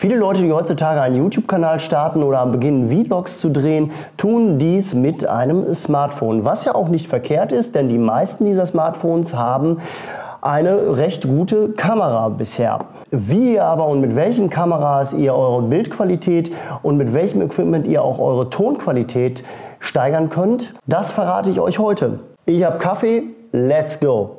Viele Leute, die heutzutage einen YouTube-Kanal starten oder beginnen Vlogs zu drehen, tun dies mit einem Smartphone, was ja auch nicht verkehrt ist, denn die meisten dieser Smartphones haben eine recht gute Kamera bisher. Wie ihr aber und mit welchen Kameras ihr eure Bildqualität und mit welchem Equipment ihr auch eure Tonqualität steigern könnt, das verrate ich euch heute. Ich habe Kaffee, let's go!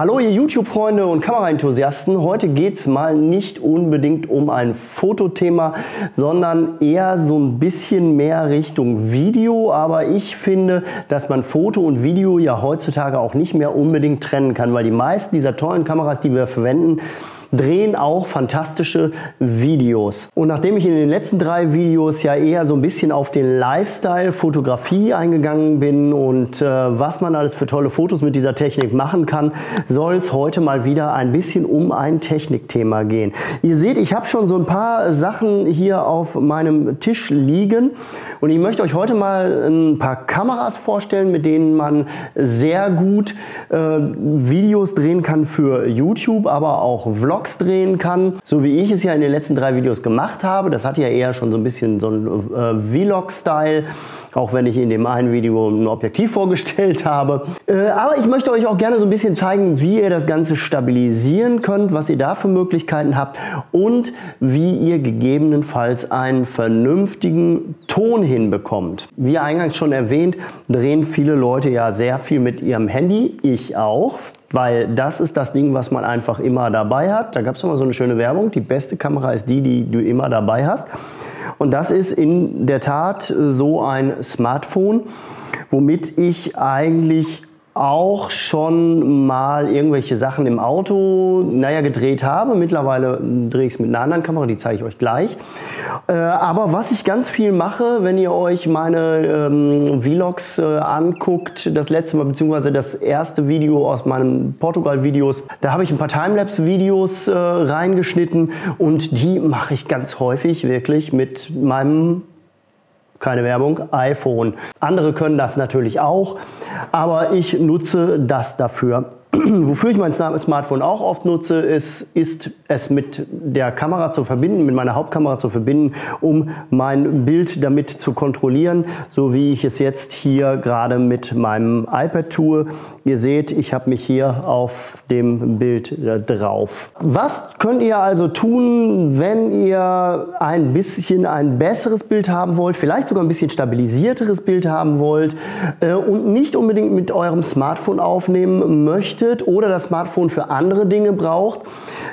Hallo ihr YouTube-Freunde und Kameraenthusiasten. Heute geht es mal nicht unbedingt um ein Fotothema, sondern eher so ein bisschen mehr Richtung Video. Aber ich finde, dass man Foto und Video ja heutzutage auch nicht mehr unbedingt trennen kann, weil die meisten dieser tollen Kameras, die wir verwenden, drehen auch fantastische Videos. Und nachdem ich in den letzten drei Videos ja eher so ein bisschen auf den Lifestyle Fotografie eingegangen bin und äh, was man alles für tolle Fotos mit dieser Technik machen kann, soll es heute mal wieder ein bisschen um ein Technikthema gehen. Ihr seht, ich habe schon so ein paar Sachen hier auf meinem Tisch liegen und ich möchte euch heute mal ein paar Kameras vorstellen, mit denen man sehr gut äh, Videos drehen kann für YouTube, aber auch Vlogs drehen kann, so wie ich es ja in den letzten drei Videos gemacht habe. Das hat ja eher schon so ein bisschen so ein äh, Vlog-Style auch wenn ich in dem einen Video ein Objektiv vorgestellt habe. Äh, aber ich möchte euch auch gerne so ein bisschen zeigen, wie ihr das Ganze stabilisieren könnt, was ihr da für Möglichkeiten habt und wie ihr gegebenenfalls einen vernünftigen Ton hinbekommt. Wie eingangs schon erwähnt, drehen viele Leute ja sehr viel mit ihrem Handy, ich auch. Weil das ist das Ding, was man einfach immer dabei hat. Da gab es mal so eine schöne Werbung. Die beste Kamera ist die, die du immer dabei hast. Und das ist in der Tat so ein Smartphone, womit ich eigentlich auch schon mal irgendwelche Sachen im Auto, naja, gedreht habe. Mittlerweile drehe ich es mit einer anderen Kamera, die zeige ich euch gleich. Äh, aber was ich ganz viel mache, wenn ihr euch meine ähm, Vlogs äh, anguckt, das letzte Mal, beziehungsweise das erste Video aus meinen Portugal-Videos, da habe ich ein paar Timelapse-Videos äh, reingeschnitten und die mache ich ganz häufig wirklich mit meinem keine Werbung, iPhone. Andere können das natürlich auch, aber ich nutze das dafür. Wofür ich mein Smartphone auch oft nutze, ist, ist es mit der Kamera zu verbinden, mit meiner Hauptkamera zu verbinden, um mein Bild damit zu kontrollieren, so wie ich es jetzt hier gerade mit meinem iPad tue. Ihr seht, ich habe mich hier auf dem Bild äh, drauf. Was könnt ihr also tun, wenn ihr ein bisschen ein besseres Bild haben wollt, vielleicht sogar ein bisschen stabilisierteres Bild haben wollt äh, und nicht unbedingt mit eurem Smartphone aufnehmen möchtet oder das Smartphone für andere Dinge braucht?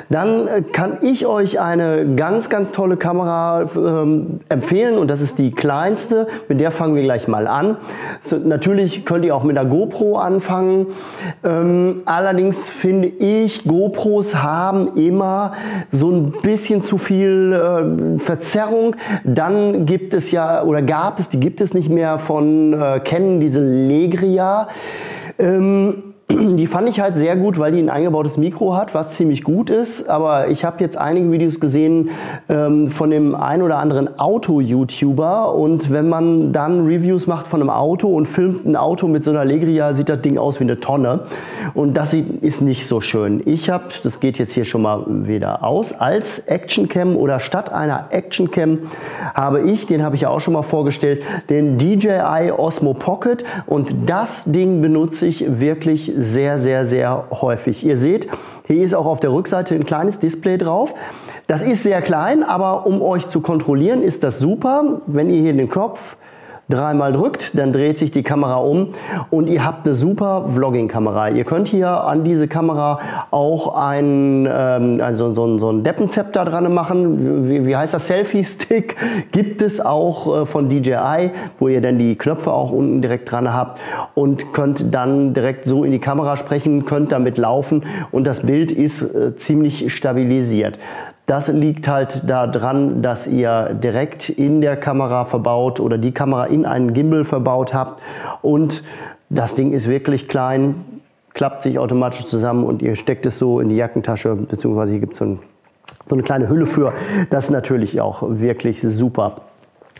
dann äh, kann ich euch eine ganz, ganz tolle Kamera ähm, empfehlen und das ist die kleinste. Mit der fangen wir gleich mal an. So, natürlich könnt ihr auch mit der GoPro anfangen. Ähm, allerdings finde ich, GoPros haben immer so ein bisschen zu viel äh, Verzerrung. Dann gibt es ja, oder gab es, die gibt es nicht mehr von äh, Canon, diese Legria. Ähm, die fand ich halt sehr gut, weil die ein eingebautes Mikro hat, was ziemlich gut ist. Aber ich habe jetzt einige Videos gesehen ähm, von dem ein oder anderen Auto-YouTuber. Und wenn man dann Reviews macht von einem Auto und filmt ein Auto mit so einer Legria, sieht das Ding aus wie eine Tonne. Und das sieht, ist nicht so schön. Ich habe, das geht jetzt hier schon mal wieder aus, als Actioncam oder statt einer Actioncam habe ich, den habe ich ja auch schon mal vorgestellt, den DJI Osmo Pocket. Und das Ding benutze ich wirklich sehr, sehr, sehr häufig. Ihr seht, hier ist auch auf der Rückseite ein kleines Display drauf. Das ist sehr klein, aber um euch zu kontrollieren, ist das super. Wenn ihr hier den Knopf dreimal drückt, dann dreht sich die Kamera um und ihr habt eine super Vlogging-Kamera. Ihr könnt hier an diese Kamera auch ein, ähm, also so, ein, so ein Deppenzepter dran machen. Wie, wie heißt das? Selfie-Stick gibt es auch äh, von DJI, wo ihr dann die Knöpfe auch unten direkt dran habt und könnt dann direkt so in die Kamera sprechen, könnt damit laufen und das Bild ist äh, ziemlich stabilisiert. Das liegt halt daran, dass ihr direkt in der Kamera verbaut oder die Kamera in einen Gimbal verbaut habt und das Ding ist wirklich klein, klappt sich automatisch zusammen und ihr steckt es so in die Jackentasche, beziehungsweise hier gibt es so, ein, so eine kleine Hülle für. Das ist natürlich auch wirklich super.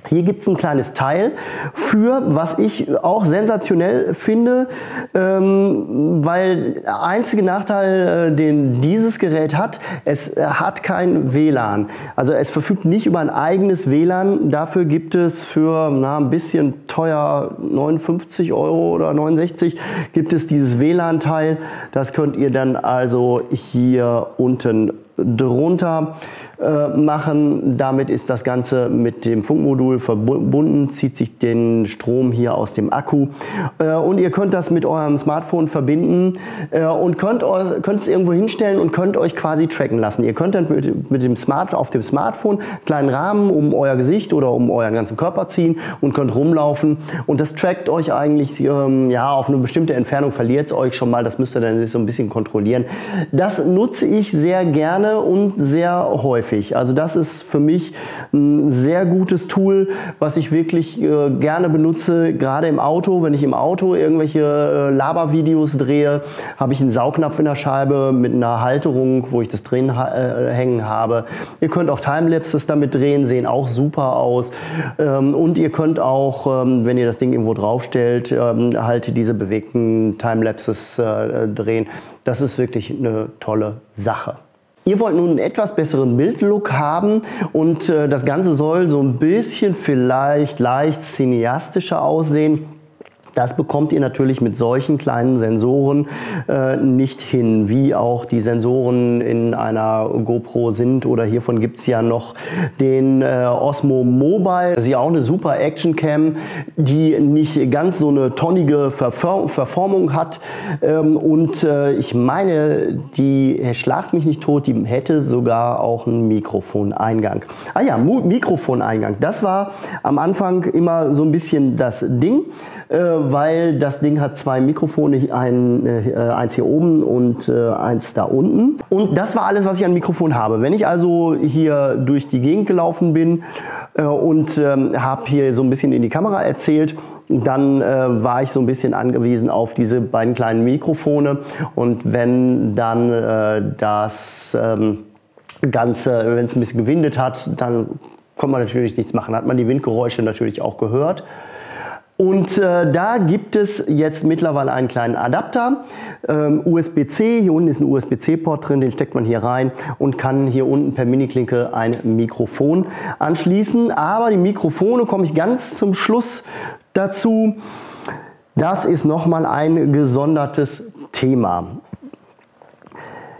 Hier gibt es ein kleines Teil für, was ich auch sensationell finde, ähm, weil der einzige Nachteil, äh, den dieses Gerät hat, es hat kein WLAN. Also es verfügt nicht über ein eigenes WLAN. Dafür gibt es für na, ein bisschen teuer 59 Euro oder 69 gibt es dieses WLAN-Teil. Das könnt ihr dann also hier unten drunter äh, machen. Damit ist das Ganze mit dem Funkmodul verbunden, zieht sich den Strom hier aus dem Akku äh, und ihr könnt das mit eurem Smartphone verbinden äh, und könnt, könnt es irgendwo hinstellen und könnt euch quasi tracken lassen. Ihr könnt dann mit, mit dem Smart, auf dem Smartphone einen kleinen Rahmen um euer Gesicht oder um euren ganzen Körper ziehen und könnt rumlaufen und das trackt euch eigentlich ähm, ja, auf eine bestimmte Entfernung, verliert es euch schon mal, das müsst ihr dann so ein bisschen kontrollieren. Das nutze ich sehr gerne und sehr häufig häufig. Also das ist für mich ein sehr gutes Tool, was ich wirklich äh, gerne benutze, gerade im Auto. Wenn ich im Auto irgendwelche äh, Labervideos drehe, habe ich einen Saugnapf in der Scheibe mit einer Halterung, wo ich das ha äh, hängen habe. Ihr könnt auch Timelapses damit drehen, sehen auch super aus. Ähm, und ihr könnt auch, ähm, wenn ihr das Ding irgendwo draufstellt, ähm, halt diese bewegten Timelapses äh, drehen. Das ist wirklich eine tolle Sache. Ihr wollt nun einen etwas besseren Bildlook haben und äh, das Ganze soll so ein bisschen vielleicht leicht cineastischer aussehen. Das bekommt ihr natürlich mit solchen kleinen Sensoren äh, nicht hin, wie auch die Sensoren in einer GoPro sind. Oder hiervon gibt es ja noch den äh, Osmo Mobile. Das ist ja auch eine super Action Cam, die nicht ganz so eine tonnige Verfor Verformung hat. Ähm, und äh, ich meine, die schlacht mich nicht tot, die hätte sogar auch einen Mikrofoneingang. Ah ja, Mikrofoneingang. Das war am Anfang immer so ein bisschen das Ding. Äh, weil das Ding hat zwei Mikrofone, ein, äh, eins hier oben und äh, eins da unten. Und das war alles, was ich an Mikrofon habe. Wenn ich also hier durch die Gegend gelaufen bin und ähm, habe hier so ein bisschen in die Kamera erzählt, dann äh, war ich so ein bisschen angewiesen auf diese beiden kleinen Mikrofone. Und wenn dann äh, das ähm, Ganze, wenn es ein bisschen gewindet hat, dann konnte man natürlich nichts machen. Hat man die Windgeräusche natürlich auch gehört. Und äh, da gibt es jetzt mittlerweile einen kleinen Adapter, ähm, USB-C, hier unten ist ein USB-C-Port drin, den steckt man hier rein und kann hier unten per Mini-Klinke ein Mikrofon anschließen. Aber die Mikrofone komme ich ganz zum Schluss dazu. Das ist nochmal ein gesondertes Thema.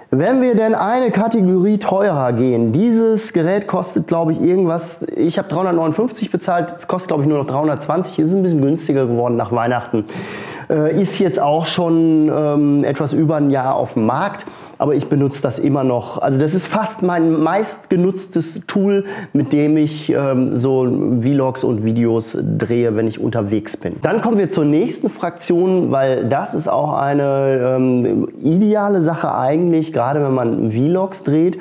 Wenn wir denn eine Kategorie teurer gehen, dieses Gerät kostet, glaube ich, irgendwas, ich habe 359 bezahlt, es kostet, glaube ich, nur noch 320, ist ein bisschen günstiger geworden nach Weihnachten. Äh, ist jetzt auch schon ähm, etwas über ein Jahr auf dem Markt aber ich benutze das immer noch. Also das ist fast mein meistgenutztes Tool, mit dem ich ähm, so Vlogs und Videos drehe, wenn ich unterwegs bin. Dann kommen wir zur nächsten Fraktion, weil das ist auch eine ähm, ideale Sache eigentlich, gerade wenn man Vlogs dreht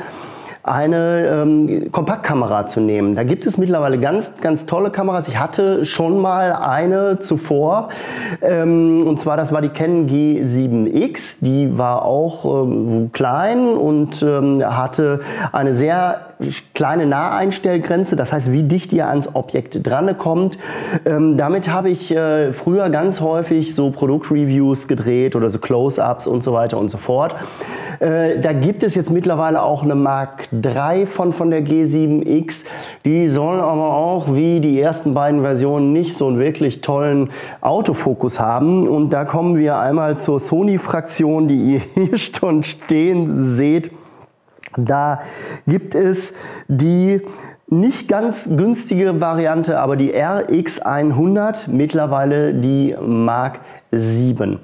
eine ähm, Kompaktkamera zu nehmen. Da gibt es mittlerweile ganz, ganz tolle Kameras. Ich hatte schon mal eine zuvor ähm, und zwar das war die Canon G7X. Die war auch ähm, klein und ähm, hatte eine sehr kleine Naheinstellgrenze, das heißt, wie dicht ihr ans Objekt dran kommt. Ähm, damit habe ich äh, früher ganz häufig so Produktreviews gedreht oder so Close-ups und so weiter und so fort. Äh, da gibt es jetzt mittlerweile auch eine Mark III von, von der G7X. Die soll aber auch wie die ersten beiden Versionen nicht so einen wirklich tollen Autofokus haben. Und da kommen wir einmal zur Sony-Fraktion, die ihr hier schon stehen seht. Da gibt es die nicht ganz günstige Variante, aber die RX100, mittlerweile die Mark 7.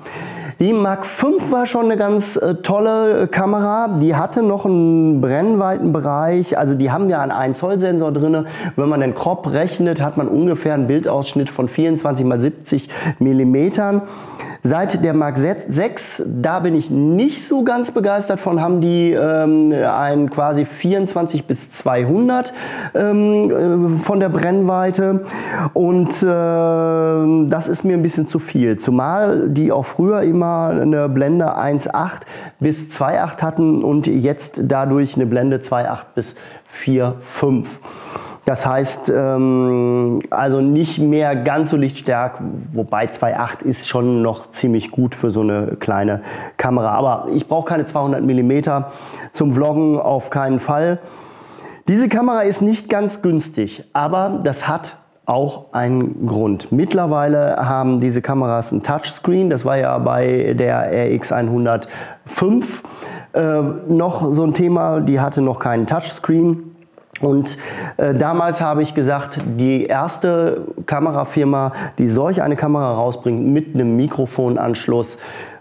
Die Mark 5 war schon eine ganz äh, tolle Kamera. Die hatte noch einen Brennweitenbereich. Also die haben ja einen 1 Zoll Sensor drin. Wenn man den Crop rechnet, hat man ungefähr einen Bildausschnitt von 24 x 70 Millimetern. Seit der Mark 6, da bin ich nicht so ganz begeistert von, haben die ähm, ein quasi 24 bis 200 ähm, äh, von der Brennweite und äh, das ist mir ein bisschen zu viel. Zumal die auch früher immer eine Blende 1.8 bis 2.8 hatten und jetzt dadurch eine Blende 2.8 bis 4.5. Das heißt, ähm, also nicht mehr ganz so lichtstark, wobei 2.8 ist schon noch ziemlich gut für so eine kleine Kamera. Aber ich brauche keine 200 mm zum Vloggen auf keinen Fall. Diese Kamera ist nicht ganz günstig, aber das hat auch einen Grund. Mittlerweile haben diese Kameras ein Touchscreen. Das war ja bei der RX105 äh, noch so ein Thema. Die hatte noch keinen Touchscreen. Und äh, damals habe ich gesagt, die erste Kamerafirma, die solch eine Kamera rausbringt mit einem Mikrofonanschluss,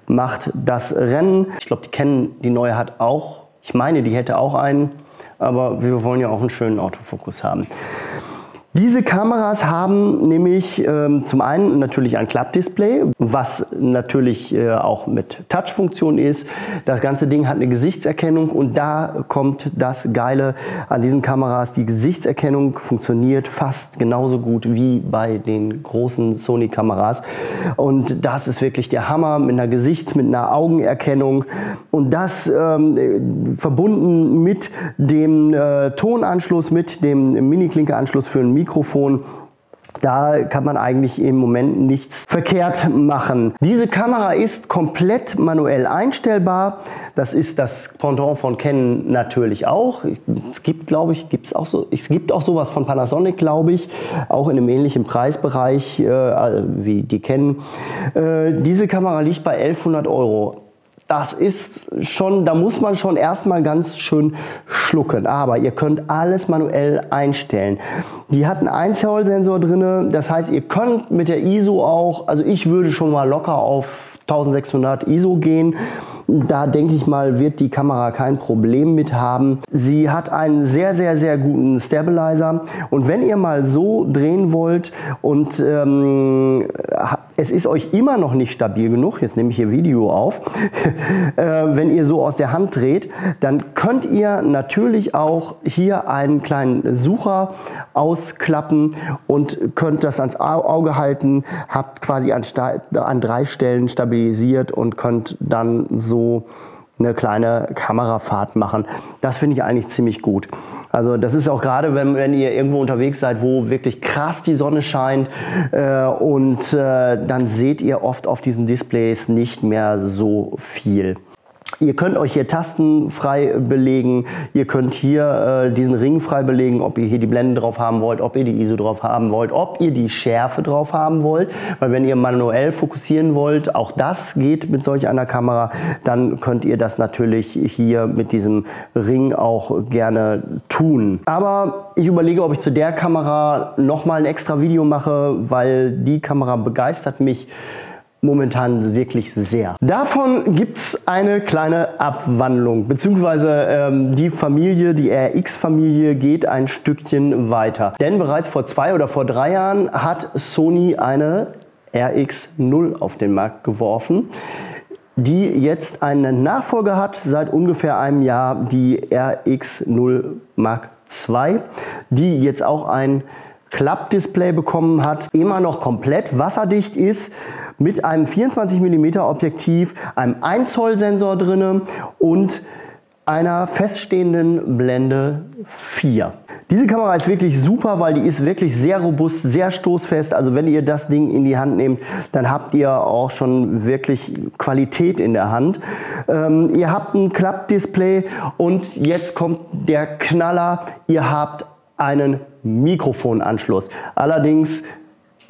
macht das Rennen. Ich glaube, die kennen, die neue hat auch. Ich meine, die hätte auch einen, aber wir wollen ja auch einen schönen Autofokus haben. Diese Kameras haben nämlich ähm, zum einen natürlich ein Klappdisplay, was natürlich äh, auch mit Touchfunktion ist. Das ganze Ding hat eine Gesichtserkennung und da kommt das Geile an diesen Kameras. Die Gesichtserkennung funktioniert fast genauso gut wie bei den großen Sony-Kameras. Und das ist wirklich der Hammer mit einer Gesichts-, mit einer Augenerkennung. Und das ähm, verbunden mit dem äh, Tonanschluss, mit dem Mini-Klinke-Anschluss für ein Mikrofon. Da kann man eigentlich im Moment nichts verkehrt machen. Diese Kamera ist komplett manuell einstellbar. Das ist das Pendant von Canon natürlich auch. Es gibt, glaube ich, gibt's auch so, es gibt auch sowas von Panasonic, glaube ich, auch in einem ähnlichen Preisbereich äh, wie die Canon. Äh, diese Kamera liegt bei 1100 Euro das ist schon, da muss man schon erstmal ganz schön schlucken. Aber ihr könnt alles manuell einstellen. Die hat einen 1 Zoll Sensor drin, das heißt, ihr könnt mit der ISO auch, also ich würde schon mal locker auf 1600 ISO gehen. Da denke ich mal, wird die Kamera kein Problem mit haben. Sie hat einen sehr, sehr, sehr guten Stabilizer. Und wenn ihr mal so drehen wollt und ähm, es ist euch immer noch nicht stabil genug, jetzt nehme ich hier Video auf, äh, wenn ihr so aus der Hand dreht, dann könnt ihr natürlich auch hier einen kleinen Sucher ausklappen und könnt das ans Auge halten, habt quasi an, an drei Stellen stabilisiert und könnt dann so eine kleine Kamerafahrt machen. Das finde ich eigentlich ziemlich gut. Also das ist auch gerade, wenn, wenn ihr irgendwo unterwegs seid, wo wirklich krass die Sonne scheint äh, und äh, dann seht ihr oft auf diesen Displays nicht mehr so viel. Ihr könnt euch hier Tasten frei belegen. Ihr könnt hier äh, diesen Ring frei belegen, ob ihr hier die Blende drauf haben wollt, ob ihr die ISO drauf haben wollt, ob ihr die Schärfe drauf haben wollt. Weil wenn ihr manuell fokussieren wollt, auch das geht mit solch einer Kamera, dann könnt ihr das natürlich hier mit diesem Ring auch gerne tun. Aber ich überlege, ob ich zu der Kamera nochmal ein extra Video mache, weil die Kamera begeistert mich momentan wirklich sehr. Davon gibt es eine kleine Abwandlung, beziehungsweise ähm, die Familie, die RX-Familie geht ein Stückchen weiter. Denn bereits vor zwei oder vor drei Jahren hat Sony eine RX0 auf den Markt geworfen die jetzt einen Nachfolger hat seit ungefähr einem Jahr, die RX0 Mark II, die jetzt auch ein Klappdisplay bekommen hat, immer noch komplett wasserdicht ist mit einem 24 mm Objektiv, einem 1 Zoll Sensor drin und einer feststehenden Blende 4. Diese Kamera ist wirklich super, weil die ist wirklich sehr robust, sehr stoßfest. Also wenn ihr das Ding in die Hand nehmt, dann habt ihr auch schon wirklich Qualität in der Hand. Ähm, ihr habt ein Klappdisplay und jetzt kommt der Knaller. Ihr habt einen Mikrofonanschluss. Allerdings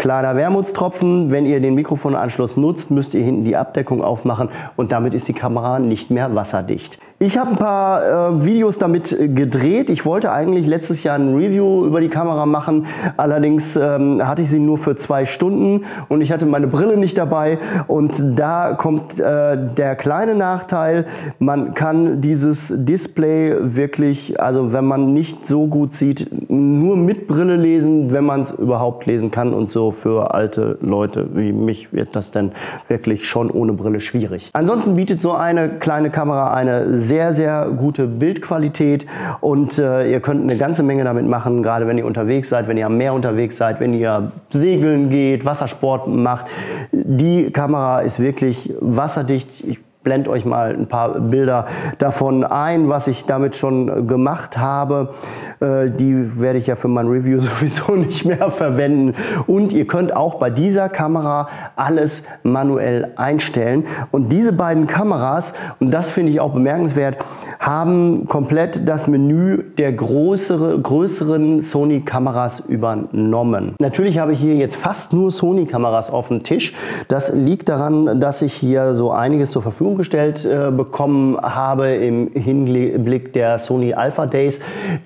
Kleiner Wermutstropfen, wenn ihr den Mikrofonanschluss nutzt, müsst ihr hinten die Abdeckung aufmachen und damit ist die Kamera nicht mehr wasserdicht. Ich habe ein paar äh, Videos damit äh, gedreht. Ich wollte eigentlich letztes Jahr ein Review über die Kamera machen. Allerdings ähm, hatte ich sie nur für zwei Stunden und ich hatte meine Brille nicht dabei. Und da kommt äh, der kleine Nachteil. Man kann dieses Display wirklich, also wenn man nicht so gut sieht, nur mit Brille lesen, wenn man es überhaupt lesen kann. Und so für alte Leute wie mich wird das dann wirklich schon ohne Brille schwierig. Ansonsten bietet so eine kleine Kamera eine sehr sehr, gute Bildqualität und äh, ihr könnt eine ganze Menge damit machen, gerade wenn ihr unterwegs seid, wenn ihr am Meer unterwegs seid, wenn ihr segeln geht, Wassersport macht. Die Kamera ist wirklich wasserdicht. Ich blende euch mal ein paar Bilder davon ein, was ich damit schon gemacht habe. Äh, die werde ich ja für mein Review sowieso nicht mehr verwenden. Und ihr könnt auch bei dieser Kamera alles manuell einstellen. Und diese beiden Kameras, und das finde ich auch bemerkenswert, haben komplett das Menü der größere, größeren Sony-Kameras übernommen. Natürlich habe ich hier jetzt fast nur Sony-Kameras auf dem Tisch. Das liegt daran, dass ich hier so einiges zur Verfügung gestellt äh, bekommen habe im Hinblick der Sony Alpha Days,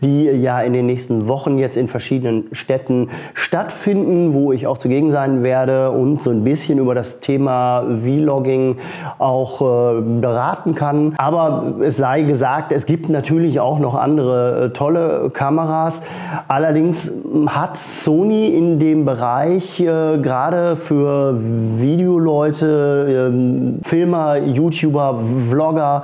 die ja in den nächsten Wochen jetzt in verschiedenen Städten stattfinden, wo ich auch zugegen sein werde und so ein bisschen über das Thema Vlogging auch äh, beraten kann. Aber es sei gesagt, es gibt natürlich auch noch andere äh, tolle Kameras. Allerdings hat Sony in dem Bereich äh, gerade für Videoleute, äh, Filmer, YouTuber, kręciła vloga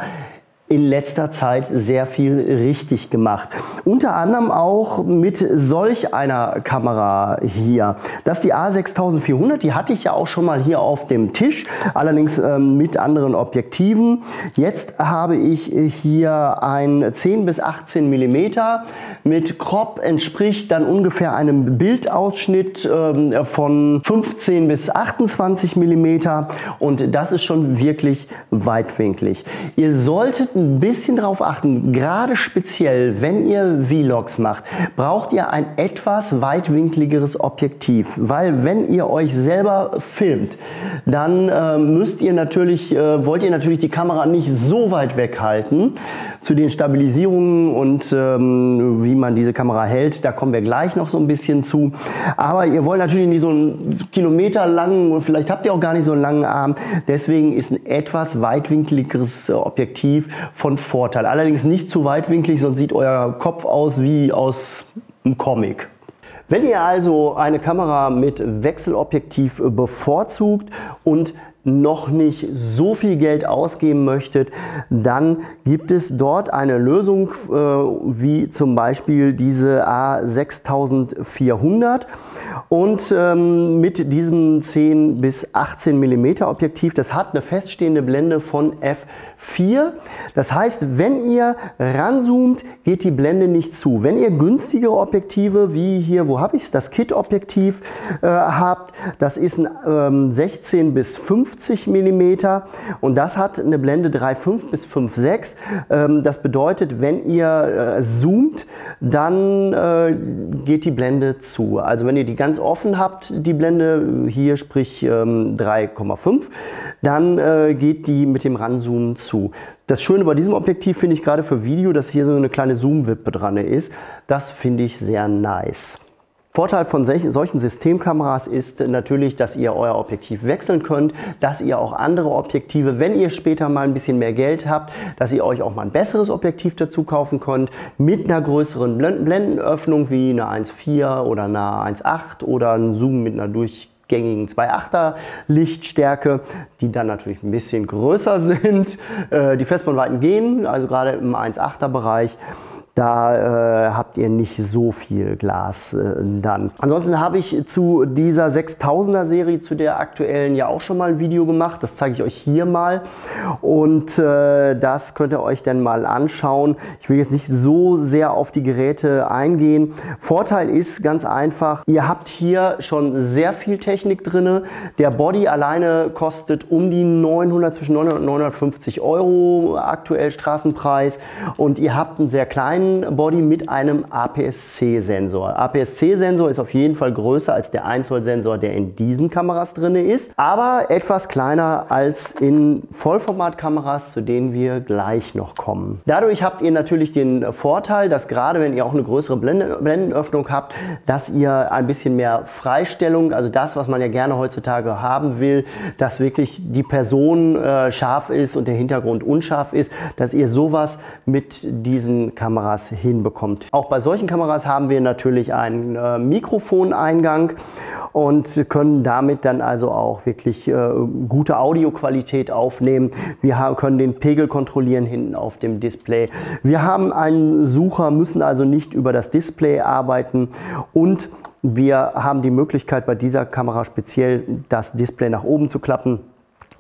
in letzter Zeit sehr viel richtig gemacht. Unter anderem auch mit solch einer Kamera hier. Das ist die A6400, die hatte ich ja auch schon mal hier auf dem Tisch, allerdings ähm, mit anderen Objektiven. Jetzt habe ich hier ein 10 bis 18 mm mit Crop entspricht dann ungefähr einem Bildausschnitt ähm, von 15 bis 28 mm und das ist schon wirklich weitwinklig. Ihr solltet ein bisschen darauf achten, gerade speziell, wenn ihr Vlogs macht, braucht ihr ein etwas weitwinkligeres Objektiv, weil wenn ihr euch selber filmt, dann äh, müsst ihr natürlich, äh, wollt ihr natürlich die Kamera nicht so weit weghalten. Zu den Stabilisierungen und ähm, wie man diese Kamera hält, da kommen wir gleich noch so ein bisschen zu. Aber ihr wollt natürlich nicht so einen Kilometer langen, vielleicht habt ihr auch gar nicht so einen langen Arm. Deswegen ist ein etwas weitwinkligeres Objektiv von Vorteil. Allerdings nicht zu weitwinklig, sonst sieht euer Kopf aus wie aus einem Comic. Wenn ihr also eine Kamera mit Wechselobjektiv bevorzugt und noch nicht so viel Geld ausgeben möchtet, dann gibt es dort eine Lösung äh, wie zum Beispiel diese A6400 und ähm, mit diesem 10 bis 18 mm Objektiv, das hat eine feststehende Blende von f4. Das heißt, wenn ihr ranzoomt, geht die Blende nicht zu. Wenn ihr günstigere Objektive, wie hier, wo habe ich es, das Kit-Objektiv äh, habt, das ist ein ähm, 16 bis 50 mm und das hat eine Blende 3,5 bis 5,6. Ähm, das bedeutet, wenn ihr äh, zoomt, dann äh, geht die Blende zu. Also wenn ihr die ganz offen habt, die Blende, hier sprich ähm, 3,5, dann äh, geht die mit dem Ranzoomen zu. Das Schöne bei diesem Objektiv finde ich gerade für Video, dass hier so eine kleine Zoom-Wippe dran ist. Das finde ich sehr nice. Vorteil von solchen Systemkameras ist natürlich, dass ihr euer Objektiv wechseln könnt, dass ihr auch andere Objektive, wenn ihr später mal ein bisschen mehr Geld habt, dass ihr euch auch mal ein besseres Objektiv dazu kaufen könnt, mit einer größeren Blendenöffnung wie eine 1.4 oder eine 1.8 oder ein Zoom mit einer durchgängigen 2.8er Lichtstärke, die dann natürlich ein bisschen größer sind. Äh, die Festbrennweiten gehen, also gerade im 1.8er Bereich da äh, habt ihr nicht so viel Glas äh, dann. Ansonsten habe ich zu dieser 6000er Serie, zu der aktuellen ja auch schon mal ein Video gemacht. Das zeige ich euch hier mal und äh, das könnt ihr euch dann mal anschauen. Ich will jetzt nicht so sehr auf die Geräte eingehen. Vorteil ist ganz einfach, ihr habt hier schon sehr viel Technik drin. Der Body alleine kostet um die 900, zwischen 900 und 950 Euro aktuell Straßenpreis und ihr habt einen sehr kleinen kleinen Body mit einem APS-C-Sensor. APS-C-Sensor ist auf jeden Fall größer als der 1 Zoll Sensor, der in diesen Kameras drin ist, aber etwas kleiner als in Vollformatkameras, zu denen wir gleich noch kommen. Dadurch habt ihr natürlich den Vorteil, dass gerade wenn ihr auch eine größere Blendenöffnung habt, dass ihr ein bisschen mehr Freistellung, also das, was man ja gerne heutzutage haben will, dass wirklich die Person äh, scharf ist und der Hintergrund unscharf ist, dass ihr sowas mit diesen Kameras Kameras hinbekommt. Auch bei solchen Kameras haben wir natürlich einen äh, Mikrofoneingang und können damit dann also auch wirklich äh, gute Audioqualität aufnehmen. Wir haben, können den Pegel kontrollieren hinten auf dem Display. Wir haben einen Sucher, müssen also nicht über das Display arbeiten und wir haben die Möglichkeit bei dieser Kamera speziell das Display nach oben zu klappen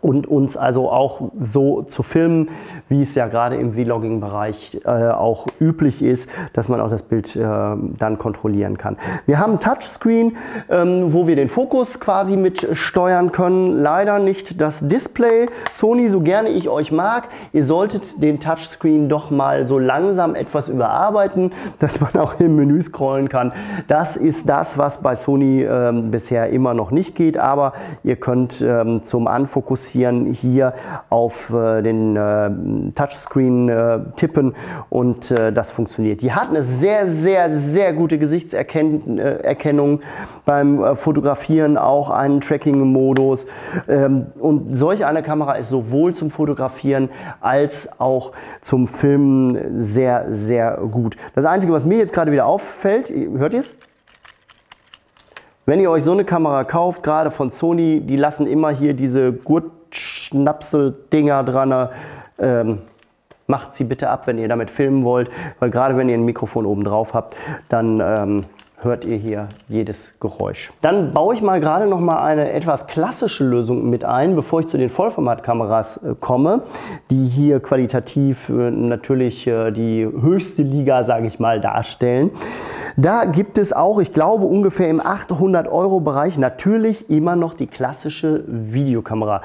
und uns also auch so zu filmen, wie es ja gerade im Vlogging-Bereich äh, auch üblich ist, dass man auch das Bild äh, dann kontrollieren kann. Wir haben Touchscreen, ähm, wo wir den Fokus quasi mit steuern können. Leider nicht das Display. Sony, so gerne ich euch mag, ihr solltet den Touchscreen doch mal so langsam etwas überarbeiten, dass man auch im Menü scrollen kann. Das ist das, was bei Sony ähm, bisher immer noch nicht geht, aber ihr könnt ähm, zum Anfokussieren fokussieren, hier auf äh, den äh, Touchscreen äh, tippen und das funktioniert. Die hat eine sehr, sehr, sehr gute Gesichtserkennung beim Fotografieren, auch einen Tracking-Modus. Ähm, und solch eine Kamera ist sowohl zum Fotografieren als auch zum Filmen sehr, sehr gut. Das Einzige, was mir jetzt gerade wieder auffällt, hört ihr es? Wenn ihr euch so eine Kamera kauft, gerade von Sony, die lassen immer hier diese Gurt Schnapsel-Dinger dran. Ähm, macht sie bitte ab, wenn ihr damit filmen wollt, weil gerade wenn ihr ein Mikrofon oben drauf habt, dann ähm, hört ihr hier jedes Geräusch. Dann baue ich mal gerade noch mal eine etwas klassische Lösung mit ein, bevor ich zu den Vollformatkameras äh, komme, die hier qualitativ äh, natürlich äh, die höchste Liga, sage ich mal, darstellen. Da gibt es auch, ich glaube, ungefähr im 800 Euro Bereich natürlich immer noch die klassische Videokamera.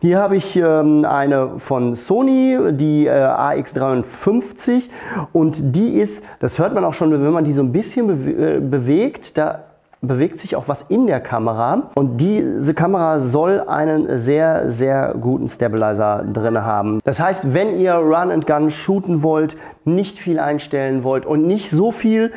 Hier habe ich ähm, eine von Sony, die äh, AX53 und die ist, das hört man auch schon, wenn man die so ein bisschen be äh, bewegt, da bewegt sich auch was in der Kamera und diese Kamera soll einen sehr, sehr guten Stabilizer drin haben. Das heißt, wenn ihr Run and Gun shooten wollt, nicht viel einstellen wollt und nicht so viel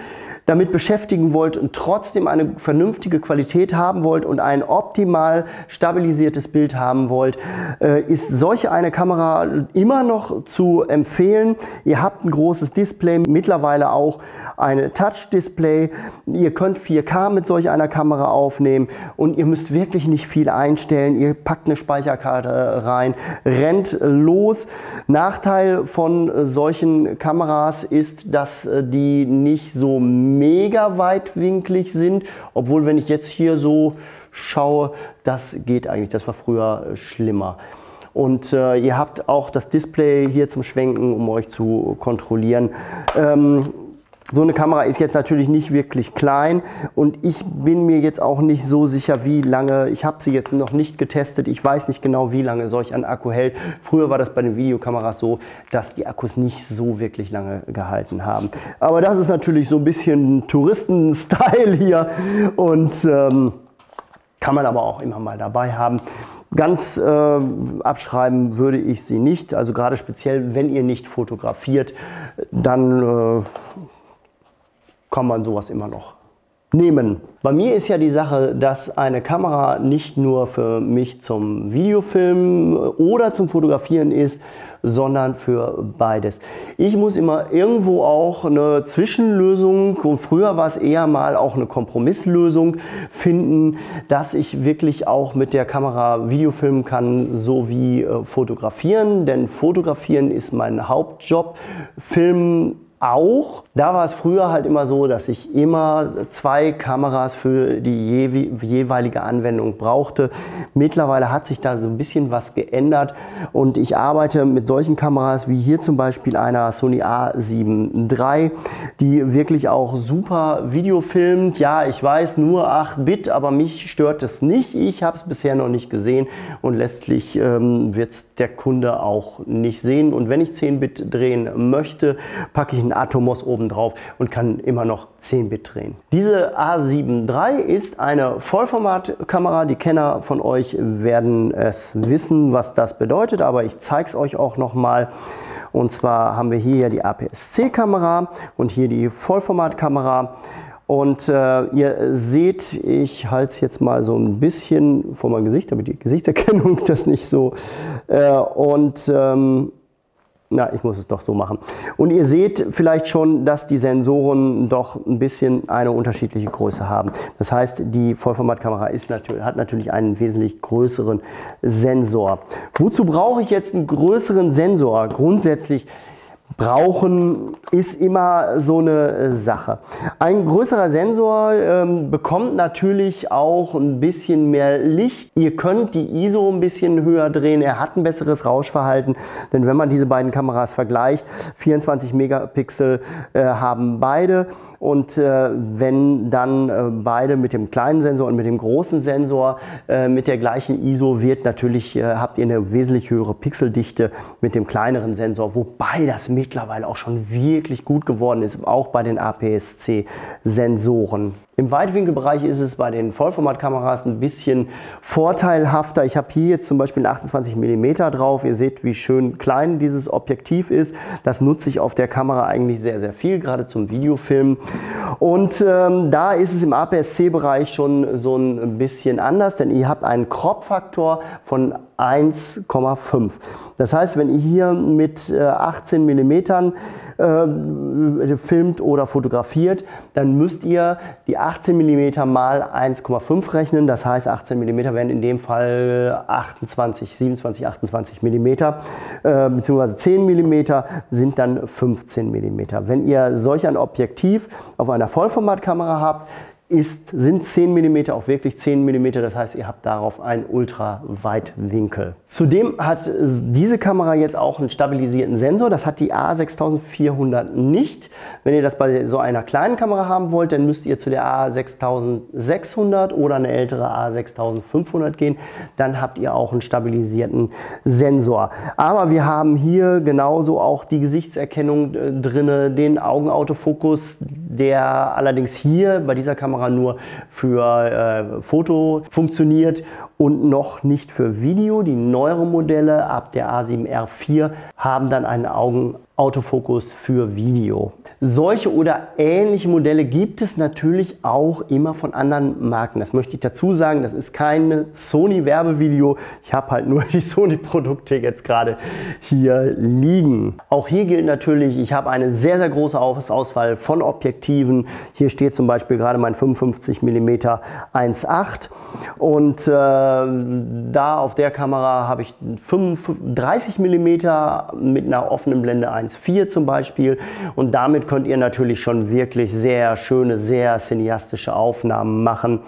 damit beschäftigen wollt und trotzdem eine vernünftige Qualität haben wollt und ein optimal stabilisiertes Bild haben wollt, äh, ist solche eine Kamera immer noch zu empfehlen. Ihr habt ein großes Display, mittlerweile auch eine Touch-Display. Ihr könnt 4K mit solch einer Kamera aufnehmen und ihr müsst wirklich nicht viel einstellen. Ihr packt eine Speicherkarte rein, rennt los. Nachteil von solchen Kameras ist, dass äh, die nicht so mega weitwinklig sind, obwohl wenn ich jetzt hier so schaue, das geht eigentlich, das war früher äh, schlimmer. Und äh, ihr habt auch das Display hier zum Schwenken, um euch zu kontrollieren. Ähm, so eine Kamera ist jetzt natürlich nicht wirklich klein und ich bin mir jetzt auch nicht so sicher, wie lange, ich habe sie jetzt noch nicht getestet, ich weiß nicht genau, wie lange solch ein Akku hält. Früher war das bei den Videokameras so, dass die Akkus nicht so wirklich lange gehalten haben. Aber das ist natürlich so ein bisschen Touristen-Style hier und ähm, kann man aber auch immer mal dabei haben. Ganz äh, abschreiben würde ich sie nicht, also gerade speziell, wenn ihr nicht fotografiert, dann äh, kann man sowas immer noch nehmen. Bei mir ist ja die Sache, dass eine Kamera nicht nur für mich zum Videofilmen oder zum Fotografieren ist, sondern für beides. Ich muss immer irgendwo auch eine Zwischenlösung und früher war es eher mal auch eine Kompromisslösung finden, dass ich wirklich auch mit der Kamera Videofilmen kann, sowie äh, fotografieren, denn fotografieren ist mein Hauptjob. Filmen auch. Da war es früher halt immer so, dass ich immer zwei Kameras für die jeweilige Anwendung brauchte. Mittlerweile hat sich da so ein bisschen was geändert und ich arbeite mit solchen Kameras wie hier zum Beispiel einer Sony A7 III, die wirklich auch super Video filmt. Ja, ich weiß nur 8 Bit, aber mich stört es nicht. Ich habe es bisher noch nicht gesehen und letztlich ähm, wird es der Kunde auch nicht sehen. Und wenn ich 10 Bit drehen möchte, packe ich einen Atomos oben drauf und kann immer noch 10 Bit drehen. Diese A7 III ist eine Vollformatkamera. Die Kenner von euch werden es wissen, was das bedeutet, aber ich zeige es euch auch noch mal. Und zwar haben wir hier die APS-C-Kamera und hier die Vollformatkamera. Und äh, ihr seht, ich halte es jetzt mal so ein bisschen vor mein Gesicht, damit die Gesichtserkennung das nicht so. Äh, und ähm, na, ich muss es doch so machen. Und ihr seht vielleicht schon, dass die Sensoren doch ein bisschen eine unterschiedliche Größe haben. Das heißt, die Vollformatkamera ist natürlich, hat natürlich einen wesentlich größeren Sensor. Wozu brauche ich jetzt einen größeren Sensor? Grundsätzlich brauchen, ist immer so eine Sache. Ein größerer Sensor ähm, bekommt natürlich auch ein bisschen mehr Licht. Ihr könnt die ISO ein bisschen höher drehen. Er hat ein besseres Rauschverhalten, denn wenn man diese beiden Kameras vergleicht, 24 Megapixel äh, haben beide. Und äh, wenn dann äh, beide mit dem kleinen Sensor und mit dem großen Sensor äh, mit der gleichen ISO wird, natürlich äh, habt ihr eine wesentlich höhere Pixeldichte mit dem kleineren Sensor, wobei das mittlerweile auch schon wirklich gut geworden ist, auch bei den APS-C-Sensoren. Im Weitwinkelbereich ist es bei den Vollformatkameras ein bisschen vorteilhafter. Ich habe hier jetzt zum Beispiel 28 mm drauf. Ihr seht, wie schön klein dieses Objektiv ist. Das nutze ich auf der Kamera eigentlich sehr, sehr viel, gerade zum Videofilmen. Und ähm, da ist es im APS-C-Bereich schon so ein bisschen anders, denn ihr habt einen Crop-Faktor von 1,5. Das heißt, wenn ihr hier mit 18 mm äh, filmt oder fotografiert, dann müsst ihr die 18 mm mal 1,5 rechnen. Das heißt, 18 mm wären in dem Fall 28, 27, 28 mm, äh, beziehungsweise 10 mm sind dann 15 mm. Wenn ihr solch ein Objektiv auf einer Vollformatkamera habt, ist, sind 10 mm auch wirklich 10 mm, das heißt, ihr habt darauf einen Ultraweitwinkel. Zudem hat diese Kamera jetzt auch einen stabilisierten Sensor, das hat die A6400 nicht. Wenn ihr das bei so einer kleinen Kamera haben wollt, dann müsst ihr zu der A6600 oder eine ältere A6500 gehen, dann habt ihr auch einen stabilisierten Sensor. Aber wir haben hier genauso auch die Gesichtserkennung äh, drin, den Augenautofokus, der allerdings hier bei dieser Kamera Kamera nur für äh, Foto funktioniert und noch nicht für Video. Die neueren Modelle ab der A7R4 haben dann einen Augenautofokus für Video. Solche oder ähnliche Modelle gibt es natürlich auch immer von anderen Marken. Das möchte ich dazu sagen. Das ist kein Sony-Werbevideo. Ich habe halt nur die Sony-Produkte jetzt gerade hier liegen. Auch hier gilt natürlich, ich habe eine sehr, sehr große Auswahl von Objektiven. Hier steht zum Beispiel gerade mein 55 mm 1.8 und äh, da auf der Kamera habe ich 35 mm mit einer offenen Blende 1.4 zum Beispiel und damit könnt ihr natürlich schon wirklich sehr schöne, sehr cineastische Aufnahmen machen.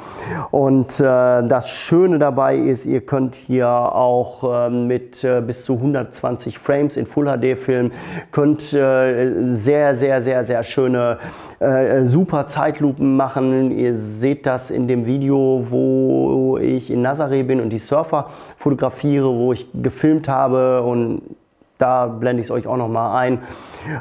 Und äh, das Schöne dabei ist, ihr könnt hier auch äh, mit äh, bis zu 120 Frames in Full HD filmen, könnt äh, sehr, sehr, sehr, sehr schöne äh, super Zeitlupen machen. Ihr seht das in dem Video, wo ich in Nazaré bin und die Surfer fotografiere, wo ich gefilmt habe und da blende ich es euch auch noch mal ein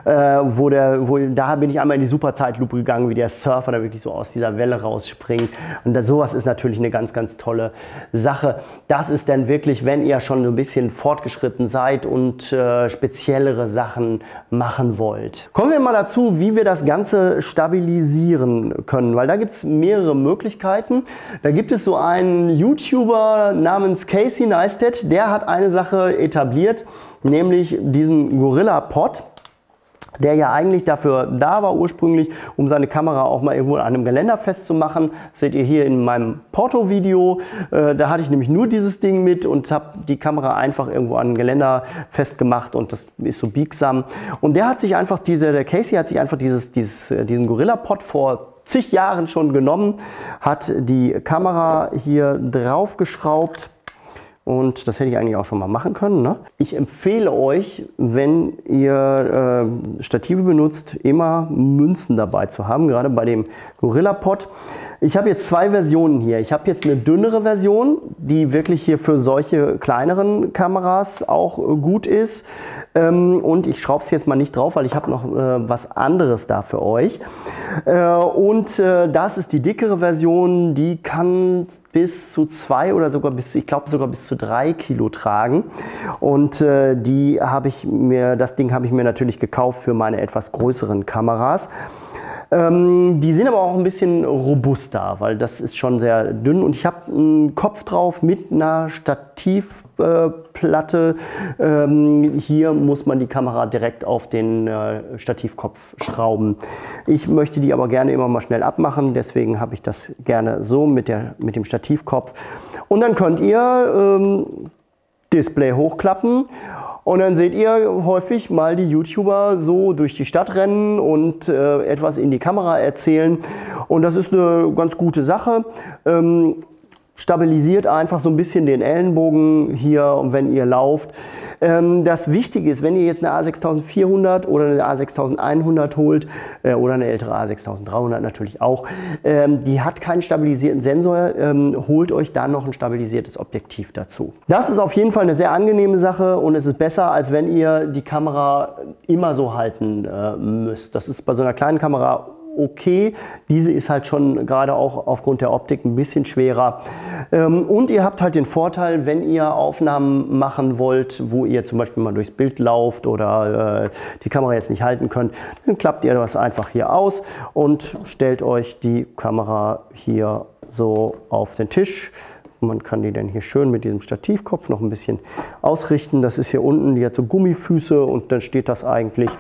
äh, wo der, wo, da bin ich einmal in die Superzeitlupe gegangen, wie der Surfer da wirklich so aus dieser Welle rausspringt. Und das, sowas ist natürlich eine ganz, ganz tolle Sache. Das ist dann wirklich, wenn ihr schon ein bisschen fortgeschritten seid und äh, speziellere Sachen machen wollt. Kommen wir mal dazu, wie wir das Ganze stabilisieren können, weil da gibt es mehrere Möglichkeiten. Da gibt es so einen YouTuber namens Casey Neistat, der hat eine Sache etabliert, nämlich diesen Gorilla Pod der ja eigentlich dafür da war ursprünglich, um seine Kamera auch mal irgendwo an einem Geländer festzumachen. Das seht ihr hier in meinem Porto-Video. Äh, da hatte ich nämlich nur dieses Ding mit und habe die Kamera einfach irgendwo an ein Geländer festgemacht und das ist so biegsam. Und der hat sich einfach diese, der Casey hat sich einfach dieses, dieses, äh, diesen Gorilla-Pod vor zig Jahren schon genommen, hat die Kamera hier drauf geschraubt und das hätte ich eigentlich auch schon mal machen können. Ne? Ich empfehle euch, wenn ihr äh, Stative benutzt, immer Münzen dabei zu haben, gerade bei dem Gorilla Pod. Ich habe jetzt zwei Versionen hier. Ich habe jetzt eine dünnere Version, die wirklich hier für solche kleineren Kameras auch gut ist. Ähm, und ich schraube es jetzt mal nicht drauf, weil ich habe noch äh, was anderes da für euch. Äh, und äh, das ist die dickere Version, die kann bis zu zwei oder sogar bis, ich glaube sogar bis zu drei Kilo tragen. Und die habe ich mir, das Ding habe ich mir natürlich gekauft für meine etwas größeren Kameras. Ähm, die sind aber auch ein bisschen robuster, weil das ist schon sehr dünn und ich habe einen Kopf drauf mit einer Stativplatte. Ähm, hier muss man die Kamera direkt auf den äh, Stativkopf schrauben. Ich möchte die aber gerne immer mal schnell abmachen, deswegen habe ich das gerne so mit, der, mit dem Stativkopf. Und dann könnt ihr ähm, Display hochklappen Und dann seht ihr häufig mal die YouTuber so durch die Stadt rennen und äh, etwas in die Kamera erzählen. Und das ist eine ganz gute Sache. Ähm, stabilisiert einfach so ein bisschen den Ellenbogen hier, wenn ihr lauft. Ähm, das Wichtige ist, wenn ihr jetzt eine A6400 oder eine A6100 holt äh, oder eine ältere A6300 natürlich auch, ähm, die hat keinen stabilisierten Sensor, ähm, holt euch dann noch ein stabilisiertes Objektiv dazu. Das ist auf jeden Fall eine sehr angenehme Sache und es ist besser, als wenn ihr die Kamera immer so halten äh, müsst. Das ist bei so einer kleinen Kamera okay. Diese ist halt schon gerade auch aufgrund der Optik ein bisschen schwerer. Ähm, und ihr habt halt den Vorteil, wenn ihr Aufnahmen machen wollt, wo ihr zum Beispiel mal durchs Bild lauft oder äh, die Kamera jetzt nicht halten könnt, dann klappt ihr das einfach hier aus und stellt euch die Kamera hier so auf den Tisch. Man kann die dann hier schön mit diesem Stativkopf noch ein bisschen ausrichten. Das ist hier unten, die hat so Gummifüße und dann steht das eigentlich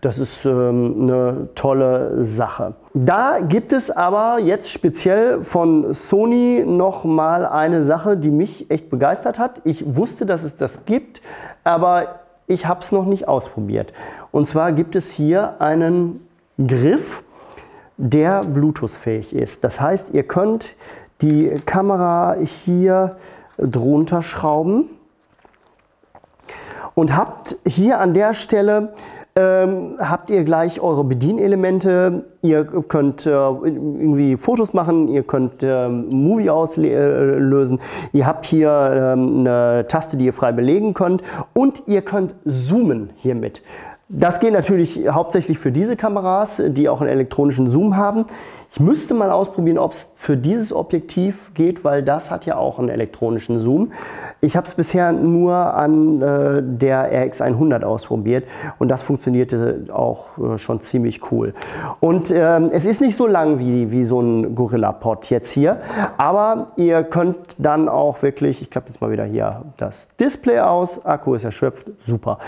das ist ähm, eine tolle Sache. Da gibt es aber jetzt speziell von Sony noch mal eine Sache, die mich echt begeistert hat. Ich wusste, dass es das gibt, aber ich habe es noch nicht ausprobiert. Und zwar gibt es hier einen Griff, der Bluetooth-fähig ist. Das heißt, ihr könnt die Kamera hier drunter schrauben und habt hier an der Stelle ähm, habt ihr gleich eure Bedienelemente. Ihr könnt äh, irgendwie Fotos machen, ihr könnt äh, Movie auslösen. Ihr habt hier äh, eine Taste, die ihr frei belegen könnt und ihr könnt zoomen hiermit. Das geht natürlich hauptsächlich für diese Kameras, die auch einen elektronischen Zoom haben. Ich müsste mal ausprobieren, ob es für dieses Objektiv geht, weil das hat ja auch einen elektronischen Zoom. Ich habe es bisher nur an äh, der RX100 ausprobiert und das funktionierte auch äh, schon ziemlich cool. Und ähm, es ist nicht so lang wie, wie so ein Gorilla-Pod jetzt hier, aber ihr könnt dann auch wirklich, ich klappe jetzt mal wieder hier das Display aus, Akku ist erschöpft, super.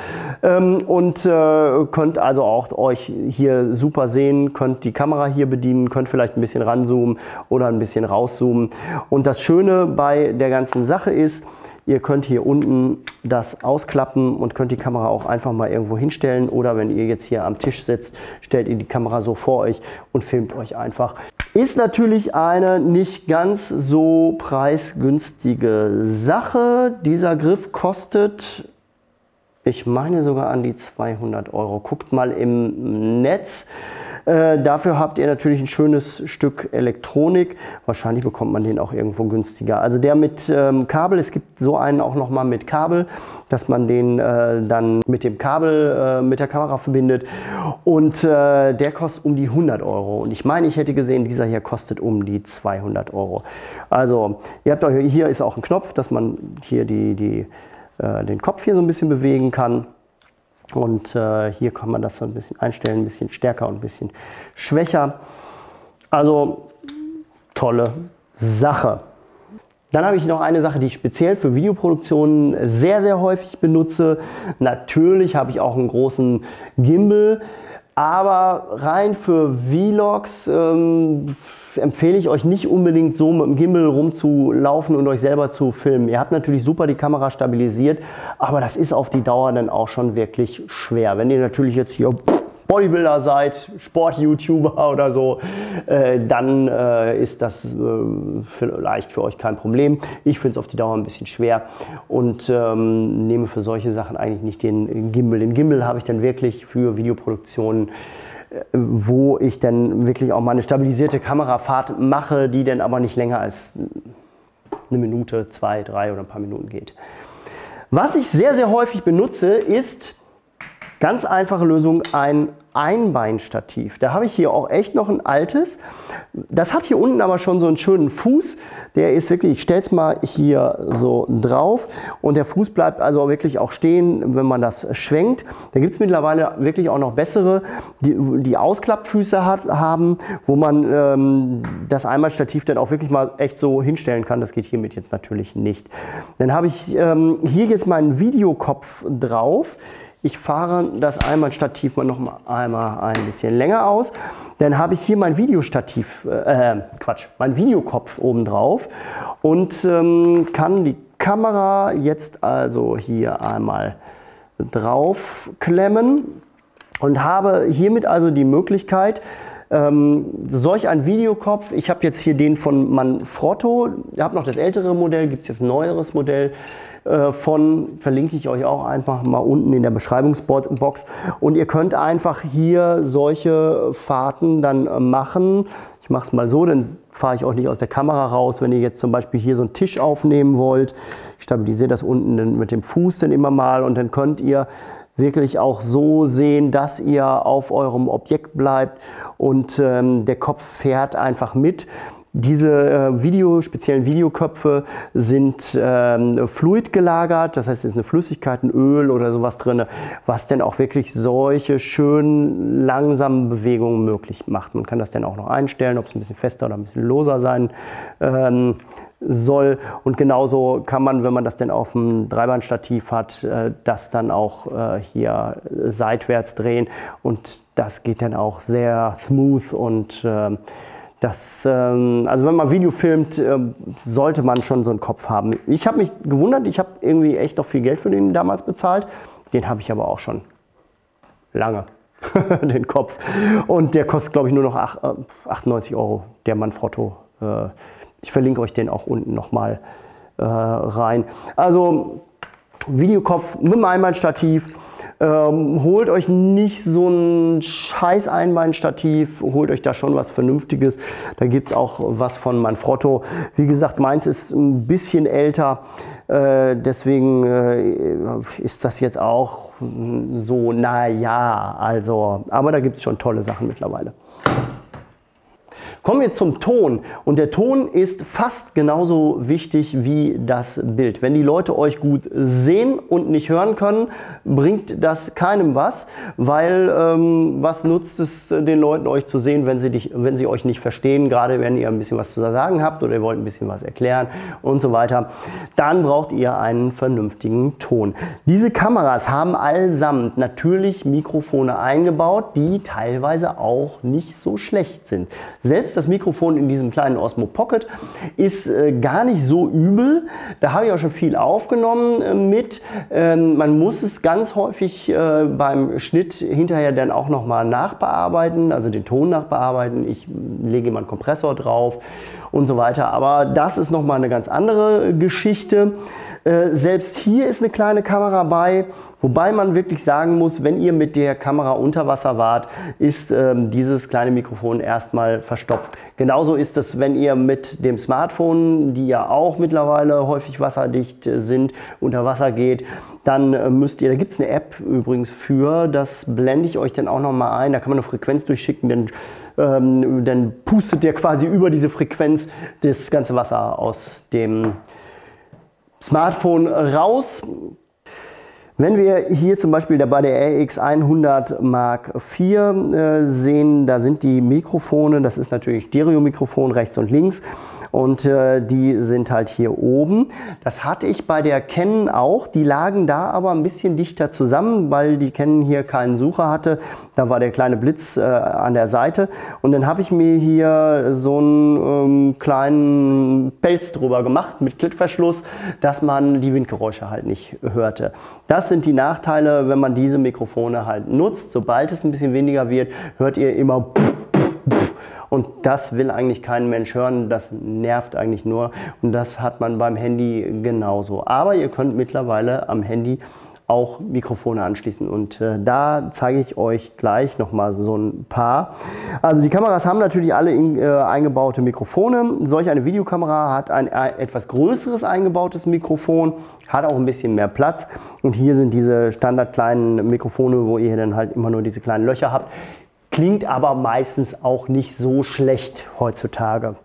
Ähm, und äh, könnt also auch euch hier super sehen, könnt die Kamera hier bedienen, könnt vielleicht ein bisschen ranzoomen oder ein bisschen rauszoomen. Und das Schöne bei der ganzen Sache ist, Ihr könnt hier unten das ausklappen und könnt die Kamera auch einfach mal irgendwo hinstellen oder wenn ihr jetzt hier am Tisch sitzt, stellt ihr die Kamera so vor euch und filmt euch einfach. Ist natürlich eine nicht ganz so preisgünstige Sache. Dieser Griff kostet, ich meine sogar an die 200 Euro. Guckt mal im Netz. Äh, dafür habt ihr natürlich ein schönes Stück Elektronik. Wahrscheinlich bekommt man den auch irgendwo günstiger. Also der mit ähm, Kabel, es gibt so einen auch nochmal mit Kabel, dass man den äh, dann mit dem Kabel äh, mit der Kamera verbindet. Und äh, der kostet um die 100 Euro. Und ich meine, ich hätte gesehen, dieser hier kostet um die 200 Euro. Also ihr habt euch, hier ist auch ein Knopf, dass man hier die, die, äh, den Kopf hier so ein bisschen bewegen kann. Und äh, hier kann man das so ein bisschen einstellen, ein bisschen stärker und ein bisschen schwächer. Also tolle Sache. Dann habe ich noch eine Sache, die ich speziell für Videoproduktionen sehr, sehr häufig benutze. Natürlich habe ich auch einen großen Gimbal, aber rein für Vlogs ähm, empfehle ich euch nicht unbedingt so mit dem Gimbal rumzulaufen und euch selber zu filmen. Ihr habt natürlich super die Kamera stabilisiert, aber das ist auf die Dauer dann auch schon wirklich schwer. Wenn ihr natürlich jetzt hier Bodybuilder seid, Sport-YouTuber oder so, äh, dann äh, ist das äh, vielleicht für euch kein Problem. Ich finde es auf die Dauer ein bisschen schwer und ähm, nehme für solche Sachen eigentlich nicht den Gimbal. Den Gimbal habe ich dann wirklich für Videoproduktionen wo ich dann wirklich auch mal eine stabilisierte Kamerafahrt mache, die dann aber nicht länger als eine Minute, zwei, drei oder ein paar Minuten geht. Was ich sehr, sehr häufig benutze, ist ganz einfache Lösung, ein Einbeinstativ. Da habe ich hier auch echt noch ein altes. Das hat hier unten aber schon so einen schönen Fuß. Der ist wirklich, ich stelle es mal hier so drauf und der Fuß bleibt also wirklich auch stehen, wenn man das schwenkt. Da gibt es mittlerweile wirklich auch noch bessere, die, die Ausklappfüße hat, haben, wo man ähm, das Einbeinstativ dann auch wirklich mal echt so hinstellen kann. Das geht hiermit jetzt natürlich nicht. Dann habe ich ähm, hier jetzt meinen Videokopf drauf. Ich fahre das Einmalstativ mal noch mal einmal ein bisschen länger aus. Dann habe ich hier mein Videostativ, äh, Quatsch, mein Videokopf oben drauf und ähm, kann die Kamera jetzt also hier einmal draufklemmen und habe hiermit also die Möglichkeit, ähm, solch ein Videokopf, ich habe jetzt hier den von Manfrotto, ihr habt noch das ältere Modell, gibt es jetzt ein neueres Modell äh, von, verlinke ich euch auch einfach mal unten in der Beschreibungsbox. Und ihr könnt einfach hier solche Fahrten dann machen. Ich mache es mal so, dann fahre ich auch nicht aus der Kamera raus. Wenn ihr jetzt zum Beispiel hier so einen Tisch aufnehmen wollt, ich stabilisiere das unten mit dem Fuß dann immer mal und dann könnt ihr wirklich auch so sehen, dass ihr auf eurem Objekt bleibt und ähm, der Kopf fährt einfach mit. Diese äh, Video, speziellen Videoköpfe sind ähm, fluid gelagert, das heißt, es ist eine Flüssigkeit, ein Öl oder sowas drin, was dann auch wirklich solche schönen, langsamen Bewegungen möglich macht. Man kann das dann auch noch einstellen, ob es ein bisschen fester oder ein bisschen loser sein ähm, soll. Und genauso kann man, wenn man das denn auf dem Dreibandstativ hat, äh, das dann auch äh, hier seitwärts drehen. Und das geht dann auch sehr smooth und äh, das, ähm, also wenn man Video filmt, sollte man schon so einen Kopf haben. Ich habe mich gewundert, ich habe irgendwie echt noch viel Geld für den damals bezahlt. Den habe ich aber auch schon lange, den Kopf. Und der kostet, glaube ich, nur noch 98 Euro, der Manfrotto. Ich verlinke euch den auch unten nochmal äh, rein. Also Videokopf mit einem Einbeinstativ. Ähm, holt euch nicht so ein scheiß Einbeinstativ, holt euch da schon was Vernünftiges. Da gibt es auch was von Manfrotto. Wie gesagt, meins ist ein bisschen älter. Äh, deswegen äh, ist das jetzt auch so, naja, also, aber da gibt es schon tolle Sachen mittlerweile. Kommen wir zum Ton. Und der Ton ist fast genauso wichtig wie das Bild. Wenn die Leute euch gut sehen und nicht hören können, bringt das keinem was, weil ähm, was nutzt es den Leuten, euch zu sehen, wenn sie, dich, wenn sie euch nicht verstehen, gerade wenn ihr ein bisschen was zu sagen habt oder ihr wollt ein bisschen was erklären und so weiter. Dann braucht ihr einen vernünftigen Ton. Diese Kameras haben allesamt natürlich Mikrofone eingebaut, die teilweise auch nicht so schlecht sind. Selbst das Mikrofon in diesem kleinen Osmo Pocket ist äh, gar nicht so übel. Da habe ich auch schon viel aufgenommen äh, mit. Ähm, man muss es ganz häufig äh, beim Schnitt hinterher dann auch nochmal nachbearbeiten, also den Ton nachbearbeiten. Ich lege immer einen Kompressor drauf und so weiter. Aber das ist nochmal eine ganz andere Geschichte. Äh, selbst hier ist eine kleine Kamera bei, wobei man wirklich sagen muss, wenn ihr mit der Kamera unter Wasser wart, ist ähm, dieses kleine Mikrofon erstmal verstopft. Genauso ist es, wenn ihr mit dem Smartphone, die ja auch mittlerweile häufig wasserdicht sind, unter Wasser geht, dann äh, müsst ihr, da gibt es eine App übrigens für, das blende ich euch dann auch nochmal ein, da kann man eine Frequenz durchschicken, denn ähm, dann pustet der quasi über diese Frequenz das ganze Wasser aus dem Smartphone raus. Wenn wir hier zum Beispiel bei der RX100 Mark IV äh, sehen, da sind die Mikrofone, das ist natürlich Stereo-Mikrofon rechts und links und äh, die sind halt hier oben. Das hatte ich bei der Canon auch, die lagen da aber ein bisschen dichter zusammen, weil die Canon hier keinen Sucher hatte. Da war der kleine Blitz äh, an der Seite und dann habe ich mir hier so einen ähm, kleinen Pelz drüber gemacht mit Klittverschluss, dass man die Windgeräusche halt nicht hörte. Das sind die Nachteile, wenn man diese Mikrofone halt nutzt. Sobald es ein bisschen weniger wird, hört ihr immer und das will eigentlich kein Mensch hören, das nervt eigentlich nur und das hat man beim Handy genauso. Aber ihr könnt mittlerweile am Handy auch Mikrofone anschließen. Und äh, da zeige ich euch gleich nochmal so ein paar. Also die Kameras haben natürlich alle in, äh, eingebaute Mikrofone. Solch eine Videokamera hat ein äh, etwas größeres eingebautes Mikrofon, hat auch ein bisschen mehr Platz. Und hier sind diese standard kleinen Mikrofone, wo ihr dann halt immer nur diese kleinen Löcher habt klingt aber meistens auch nicht so schlecht heutzutage.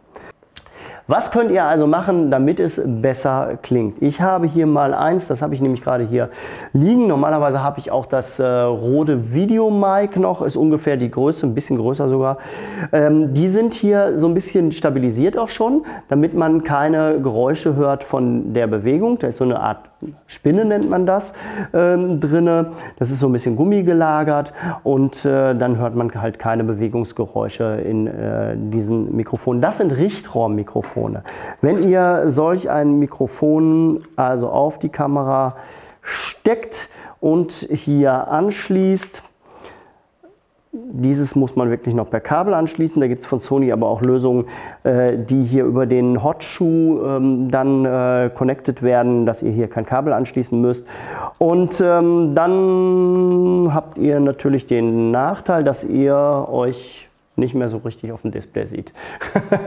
Was könnt ihr also machen, damit es besser klingt? Ich habe hier mal eins, das habe ich nämlich gerade hier liegen. Normalerweise habe ich auch das äh, Rode Video-Mic noch, ist ungefähr die Größe, ein bisschen größer sogar. Ähm, die sind hier so ein bisschen stabilisiert auch schon, damit man keine Geräusche hört von der Bewegung. Da ist so eine Art Spinne nennt man das ähm, drinne. Das ist so ein bisschen Gummi gelagert und äh, dann hört man halt keine Bewegungsgeräusche in äh, diesen Mikrofonen. Das sind Richtrohrmikrofone. Wenn ihr solch ein Mikrofon also auf die Kamera steckt und hier anschließt. Dieses muss man wirklich noch per Kabel anschließen. Da gibt es von Sony aber auch Lösungen, äh, die hier über den Hotshoe ähm, dann äh, connected werden, dass ihr hier kein Kabel anschließen müsst. Und ähm, dann habt ihr natürlich den Nachteil, dass ihr euch nicht mehr so richtig auf dem Display sieht.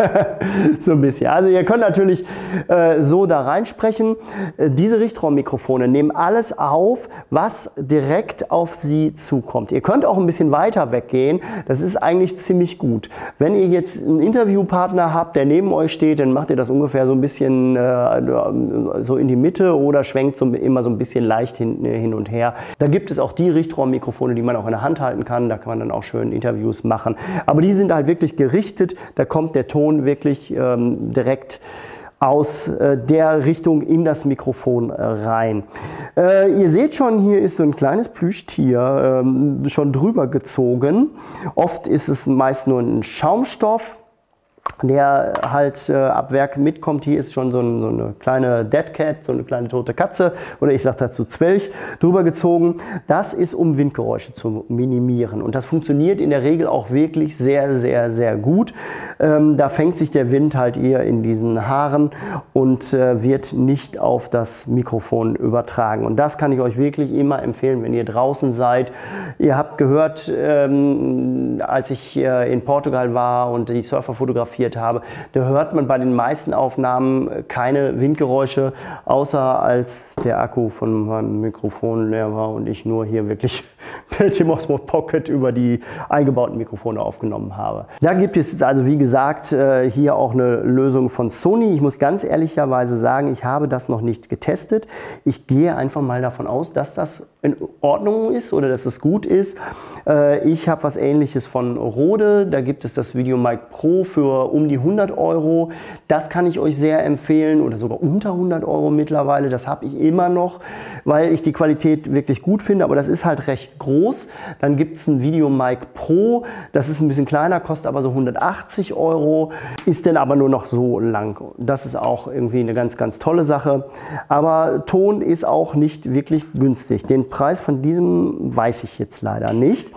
so ein bisschen. Also ihr könnt natürlich äh, so da reinsprechen. Äh, diese Richtraummikrofone nehmen alles auf, was direkt auf sie zukommt. Ihr könnt auch ein bisschen weiter weggehen. Das ist eigentlich ziemlich gut. Wenn ihr jetzt einen Interviewpartner habt, der neben euch steht, dann macht ihr das ungefähr so ein bisschen äh, so in die Mitte oder schwenkt so, immer so ein bisschen leicht hin, hin und her. Da gibt es auch die Richtraummikrofone, die man auch in der Hand halten kann. Da kann man dann auch schön Interviews machen. Aber aber die sind halt wirklich gerichtet, da kommt der Ton wirklich ähm, direkt aus äh, der Richtung in das Mikrofon äh, rein. Äh, ihr seht schon, hier ist so ein kleines Plüschtier ähm, schon drüber gezogen. Oft ist es meist nur ein Schaumstoff der halt äh, ab Werk mitkommt. Hier ist schon so, ein, so, eine kleine Dead Cat, so eine kleine tote Katze oder ich sage dazu Zwelch drüber gezogen. Das ist, um Windgeräusche zu minimieren und das funktioniert in der Regel auch wirklich sehr, sehr, sehr gut. Ähm, da fängt sich der Wind halt eher in diesen Haaren und äh, wird nicht auf das Mikrofon übertragen. Und das kann ich euch wirklich immer empfehlen, wenn ihr draußen seid. Ihr habt gehört, ähm, als ich äh, in Portugal war und die Surfer fotografiert fotografiert habe, da hört man bei den meisten Aufnahmen keine Windgeräusche, außer als der Akku von meinem Mikrofon leer war und ich nur hier wirklich mit dem Osmo Pocket über die eingebauten Mikrofone aufgenommen habe. Da gibt es also, wie gesagt, äh, hier auch eine Lösung von Sony. Ich muss ganz ehrlicherweise sagen, ich habe das noch nicht getestet. Ich gehe einfach mal davon aus, dass das in Ordnung ist oder dass es gut ist. Äh, ich habe was ähnliches von Rode. Da gibt es das VideoMic Pro für um die 100 Euro. Das kann ich euch sehr empfehlen oder sogar unter 100 Euro mittlerweile. Das habe ich immer noch, weil ich die Qualität wirklich gut finde. Aber das ist halt recht groß. Dann gibt es ein VideoMic Pro. Das ist ein bisschen kleiner, kostet aber so 180 Euro. Ist denn aber nur noch so lang. Das ist auch irgendwie eine ganz, ganz tolle Sache. Aber Ton ist auch nicht wirklich günstig. Den Preis von diesem weiß ich jetzt leider nicht.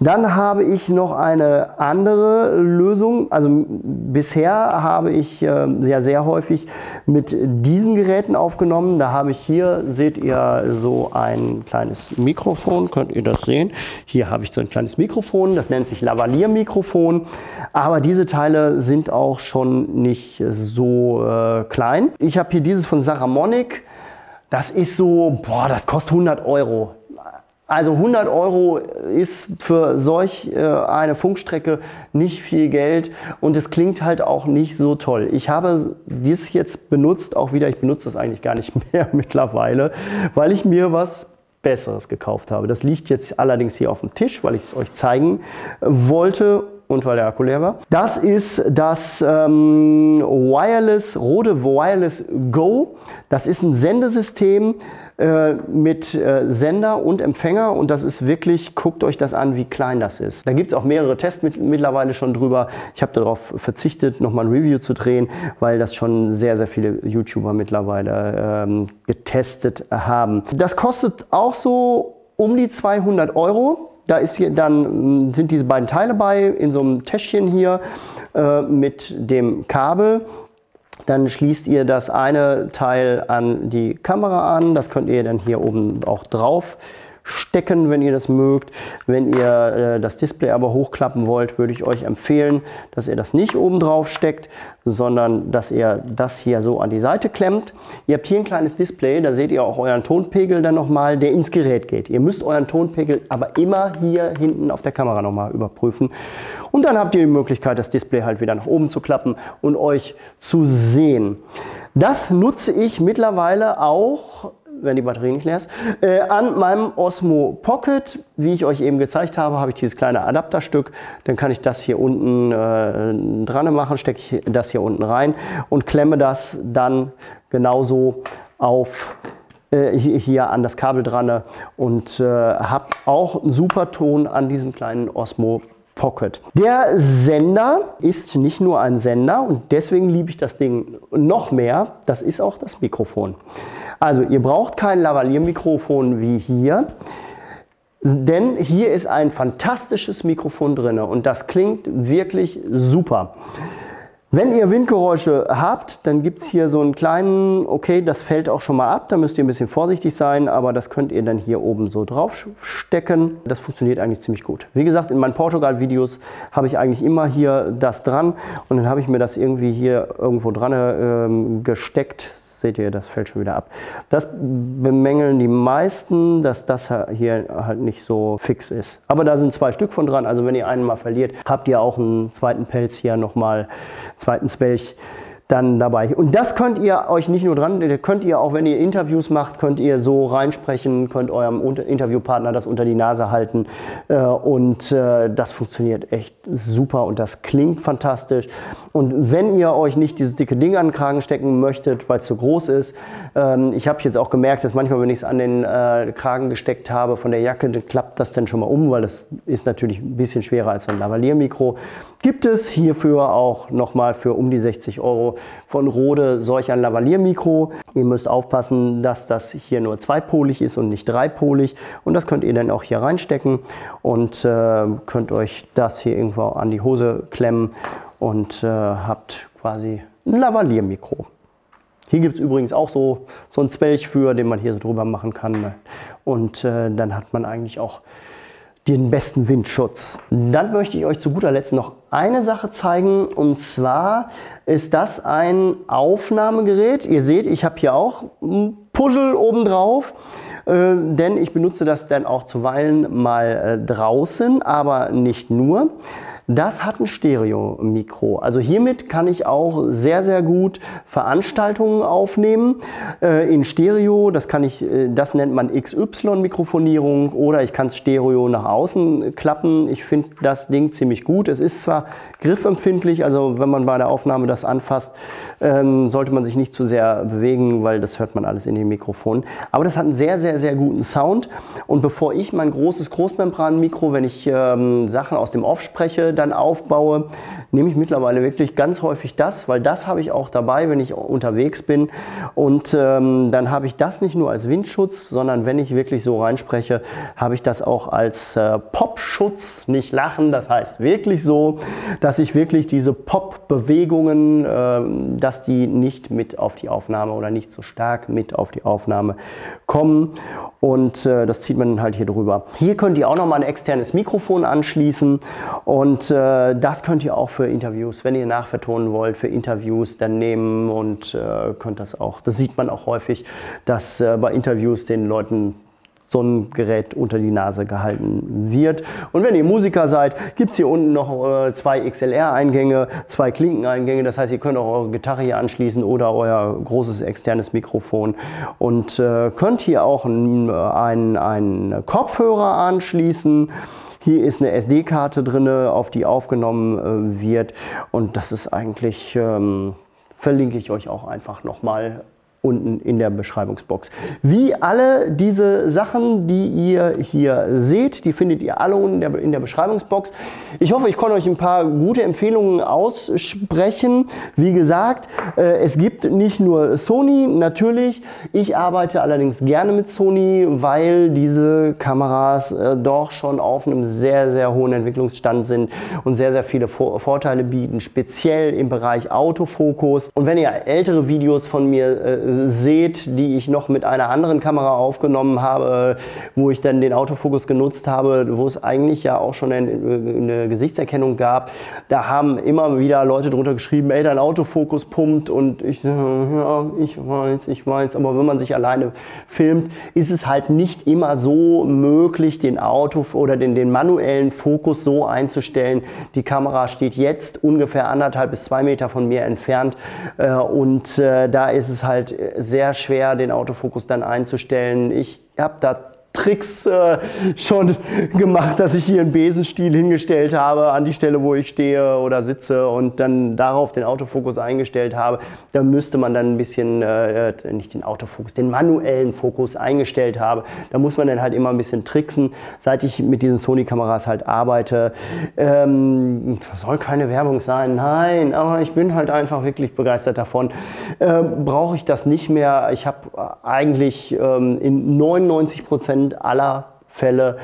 Dann habe ich noch eine andere Lösung. Also bisher habe ich äh, sehr, sehr häufig mit diesen Geräten aufgenommen. Da habe ich hier, seht ihr, so ein kleines Mikrofon. Könnt ihr das sehen? Hier habe ich so ein kleines Mikrofon. Das nennt sich Lavalier-Mikrofon. Aber diese Teile sind auch schon nicht so äh, klein. Ich habe hier dieses von Saramonic. Das ist so, boah, das kostet 100 Euro. Also 100 Euro ist für solch äh, eine Funkstrecke nicht viel Geld und es klingt halt auch nicht so toll. Ich habe dies jetzt benutzt, auch wieder, ich benutze das eigentlich gar nicht mehr mittlerweile, weil ich mir was Besseres gekauft habe. Das liegt jetzt allerdings hier auf dem Tisch, weil ich es euch zeigen wollte und weil der Akku leer war. Das ist das ähm, Wireless, Rode Wireless Go. Das ist ein Sendesystem äh, mit äh, Sender und Empfänger und das ist wirklich, guckt euch das an, wie klein das ist. Da gibt es auch mehrere Tests mit, mittlerweile schon drüber. Ich habe darauf verzichtet, nochmal ein Review zu drehen, weil das schon sehr, sehr viele YouTuber mittlerweile ähm, getestet haben. Das kostet auch so um die 200 Euro. Da ist hier dann, sind diese beiden Teile bei, in so einem Täschchen hier äh, mit dem Kabel. Dann schließt ihr das eine Teil an die Kamera an. Das könnt ihr dann hier oben auch drauf stecken, wenn ihr das mögt. Wenn ihr äh, das Display aber hochklappen wollt, würde ich euch empfehlen, dass ihr das nicht oben drauf steckt, sondern dass ihr das hier so an die Seite klemmt. Ihr habt hier ein kleines Display, da seht ihr auch euren Tonpegel dann nochmal, der ins Gerät geht. Ihr müsst euren Tonpegel aber immer hier hinten auf der Kamera nochmal überprüfen. Und dann habt ihr die Möglichkeit, das Display halt wieder nach oben zu klappen und euch zu sehen. Das nutze ich mittlerweile auch wenn die Batterie nicht leer ist. Äh, an meinem Osmo Pocket, wie ich euch eben gezeigt habe, habe ich dieses kleine Adapterstück. Dann kann ich das hier unten äh, dran machen, stecke ich das hier unten rein und klemme das dann genauso auf äh, hier an das Kabel dran und äh, habe auch einen super Ton an diesem kleinen Osmo Pocket. Der Sender ist nicht nur ein Sender und deswegen liebe ich das Ding noch mehr, das ist auch das Mikrofon. Also ihr braucht kein Lavalier-Mikrofon wie hier. Denn hier ist ein fantastisches Mikrofon drin und das klingt wirklich super. Wenn ihr Windgeräusche habt, dann gibt es hier so einen kleinen, okay, das fällt auch schon mal ab, da müsst ihr ein bisschen vorsichtig sein, aber das könnt ihr dann hier oben so drauf stecken. Das funktioniert eigentlich ziemlich gut. Wie gesagt, in meinen Portugal-Videos habe ich eigentlich immer hier das dran und dann habe ich mir das irgendwie hier irgendwo dran äh, gesteckt, seht ihr, das fällt schon wieder ab. Das bemängeln die meisten, dass das hier halt nicht so fix ist. Aber da sind zwei Stück von dran, also wenn ihr einen mal verliert, habt ihr auch einen zweiten Pelz hier nochmal, zweiten Spelch dann dabei. Und das könnt ihr euch nicht nur dran, könnt ihr auch, wenn ihr Interviews macht, könnt ihr so reinsprechen, könnt eurem Interviewpartner das unter die Nase halten äh, und äh, das funktioniert echt super und das klingt fantastisch. Und wenn ihr euch nicht dieses dicke Ding an den Kragen stecken möchtet, weil es zu groß ist, ähm, ich habe jetzt auch gemerkt, dass manchmal, wenn ich es an den äh, Kragen gesteckt habe von der Jacke, dann klappt das dann schon mal um, weil das ist natürlich ein bisschen schwerer als ein Lavalier-Mikro gibt es hierfür auch nochmal für um die 60 Euro von Rode solch ein Lavalier-Mikro. Ihr müsst aufpassen, dass das hier nur zweipolig ist und nicht dreipolig und das könnt ihr dann auch hier reinstecken und äh, könnt euch das hier irgendwo an die Hose klemmen und äh, habt quasi ein Lavalier-Mikro. Hier gibt es übrigens auch so, so ein Zwelch für, den man hier so drüber machen kann. Und äh, dann hat man eigentlich auch den besten Windschutz. Dann möchte ich euch zu guter Letzt noch eine Sache zeigen und zwar ist das ein Aufnahmegerät. Ihr seht, ich habe hier auch ein Puzzle oben drauf, äh, denn ich benutze das dann auch zuweilen mal äh, draußen, aber nicht nur. Das hat ein Stereo-Mikro. Also hiermit kann ich auch sehr, sehr gut Veranstaltungen aufnehmen äh, in Stereo. Das kann ich, äh, das nennt man XY-Mikrofonierung oder ich kann es Stereo nach außen klappen. Ich finde das Ding ziemlich gut. Es ist zwar griffempfindlich, also wenn man bei der Aufnahme das anfasst, ähm, sollte man sich nicht zu sehr bewegen, weil das hört man alles in den Mikrofonen. Aber das hat einen sehr, sehr, sehr guten Sound. Und bevor ich mein großes Großmembran-Mikro, wenn ich ähm, Sachen aus dem Off spreche, dann aufbaue, nehme ich mittlerweile wirklich ganz häufig das, weil das habe ich auch dabei, wenn ich unterwegs bin. Und ähm, dann habe ich das nicht nur als Windschutz, sondern wenn ich wirklich so reinspreche, habe ich das auch als äh, Popschutz, nicht lachen, das heißt wirklich so, dass ich wirklich diese Pop-Bewegungen, äh, dass die nicht mit auf die Aufnahme oder nicht so stark mit auf die Aufnahme kommen. Und äh, das zieht man halt hier drüber. Hier könnt ihr auch noch mal ein externes Mikrofon anschließen und äh, das könnt ihr auch für Interviews, wenn ihr nachvertonen wollt für Interviews, dann nehmen und äh, könnt das auch. Das sieht man auch häufig, dass äh, bei Interviews den Leuten so ein Gerät unter die Nase gehalten wird. Und wenn ihr Musiker seid, gibt es hier unten noch äh, zwei XLR-Eingänge, zwei Klinkeneingänge. Das heißt, ihr könnt auch eure Gitarre hier anschließen oder euer großes externes Mikrofon und äh, könnt hier auch einen Kopfhörer anschließen. Hier ist eine SD-Karte drin, auf die aufgenommen äh, wird. Und das ist eigentlich, ähm, verlinke ich euch auch einfach nochmal unten in der Beschreibungsbox. Wie alle diese Sachen, die ihr hier seht, die findet ihr alle unten in der, Beschreibungsbox. Ich hoffe, ich konnte euch ein paar gute Empfehlungen aussprechen. Wie gesagt, äh, es gibt nicht nur Sony, natürlich. Ich arbeite allerdings gerne mit Sony, weil diese Kameras äh, doch schon auf einem sehr, sehr hohen Entwicklungsstand sind und sehr, sehr viele Vorteile bieten, speziell im Bereich Autofokus. Und wenn ihr ältere Videos von mir äh, seht, die ich noch mit einer anderen Kamera aufgenommen habe, wo ich dann den Autofokus genutzt habe, wo es eigentlich ja auch schon eine, eine Gesichtserkennung gab. Da haben immer wieder Leute drunter geschrieben, ey, dein Autofokus pumpt und ich, ja, ich weiß, ich weiß, aber wenn man sich alleine filmt, ist es halt nicht immer so möglich, den Auto oder den, den manuellen Fokus so einzustellen. Die Kamera steht jetzt ungefähr anderthalb bis zwei Meter von mir entfernt äh, und äh, da ist es halt sehr schwer, den Autofokus dann einzustellen. Ich habe da Tricks äh, schon gemacht, dass ich hier einen Besenstiel hingestellt habe an die Stelle, wo ich stehe oder sitze und dann darauf den Autofokus eingestellt habe. Da müsste man dann ein bisschen, äh, nicht den Autofokus, den manuellen Fokus eingestellt habe. Da muss man dann halt immer ein bisschen tricksen. Seit ich mit diesen Sony-Kameras halt arbeite, ähm, soll keine Werbung sein, nein, aber ich bin halt einfach wirklich begeistert davon. Äh, Brauche ich das nicht mehr. Ich habe eigentlich ähm, in 99 Prozent Prozent aller Fälle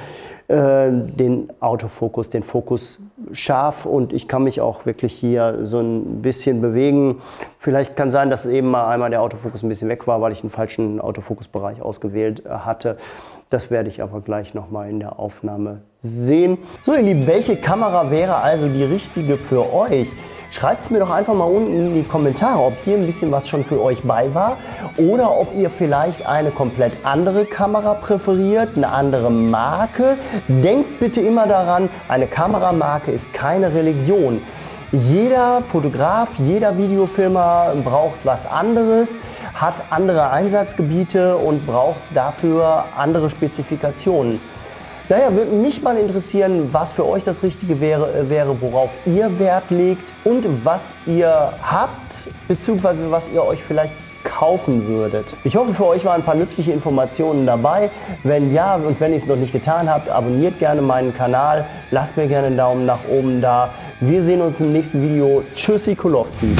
äh, den Autofokus, den Fokus scharf und ich kann mich auch wirklich hier so ein bisschen bewegen. Vielleicht kann sein, dass eben mal einmal der Autofokus ein bisschen weg war, weil ich einen falschen Autofokusbereich ausgewählt äh, hatte. Das werde ich aber gleich nochmal in der Aufnahme sehen. So ihr Lieben, welche Kamera wäre also die richtige für euch? Schreibt es mir doch einfach mal unten in die Kommentare, ob hier ein bisschen was schon für euch bei war oder ob ihr vielleicht eine komplett andere Kamera präferiert, eine andere Marke. Denkt bitte immer daran, eine Kameramarke ist keine Religion. Jeder Fotograf, jeder Videofilmer braucht was anderes, hat andere Einsatzgebiete und braucht dafür andere Spezifikationen. Daher würde mich mal interessieren, was für euch das Richtige wäre, äh, wäre, worauf ihr Wert legt und was ihr habt, beziehungsweise was ihr euch vielleicht kaufen würdet. Ich hoffe, für euch waren ein paar nützliche Informationen dabei. Wenn ja und wenn ihr es noch nicht getan habt, abonniert gerne meinen Kanal, lasst mir gerne einen Daumen nach oben da. Wir sehen uns im nächsten Video. Tschüssi Kulowski.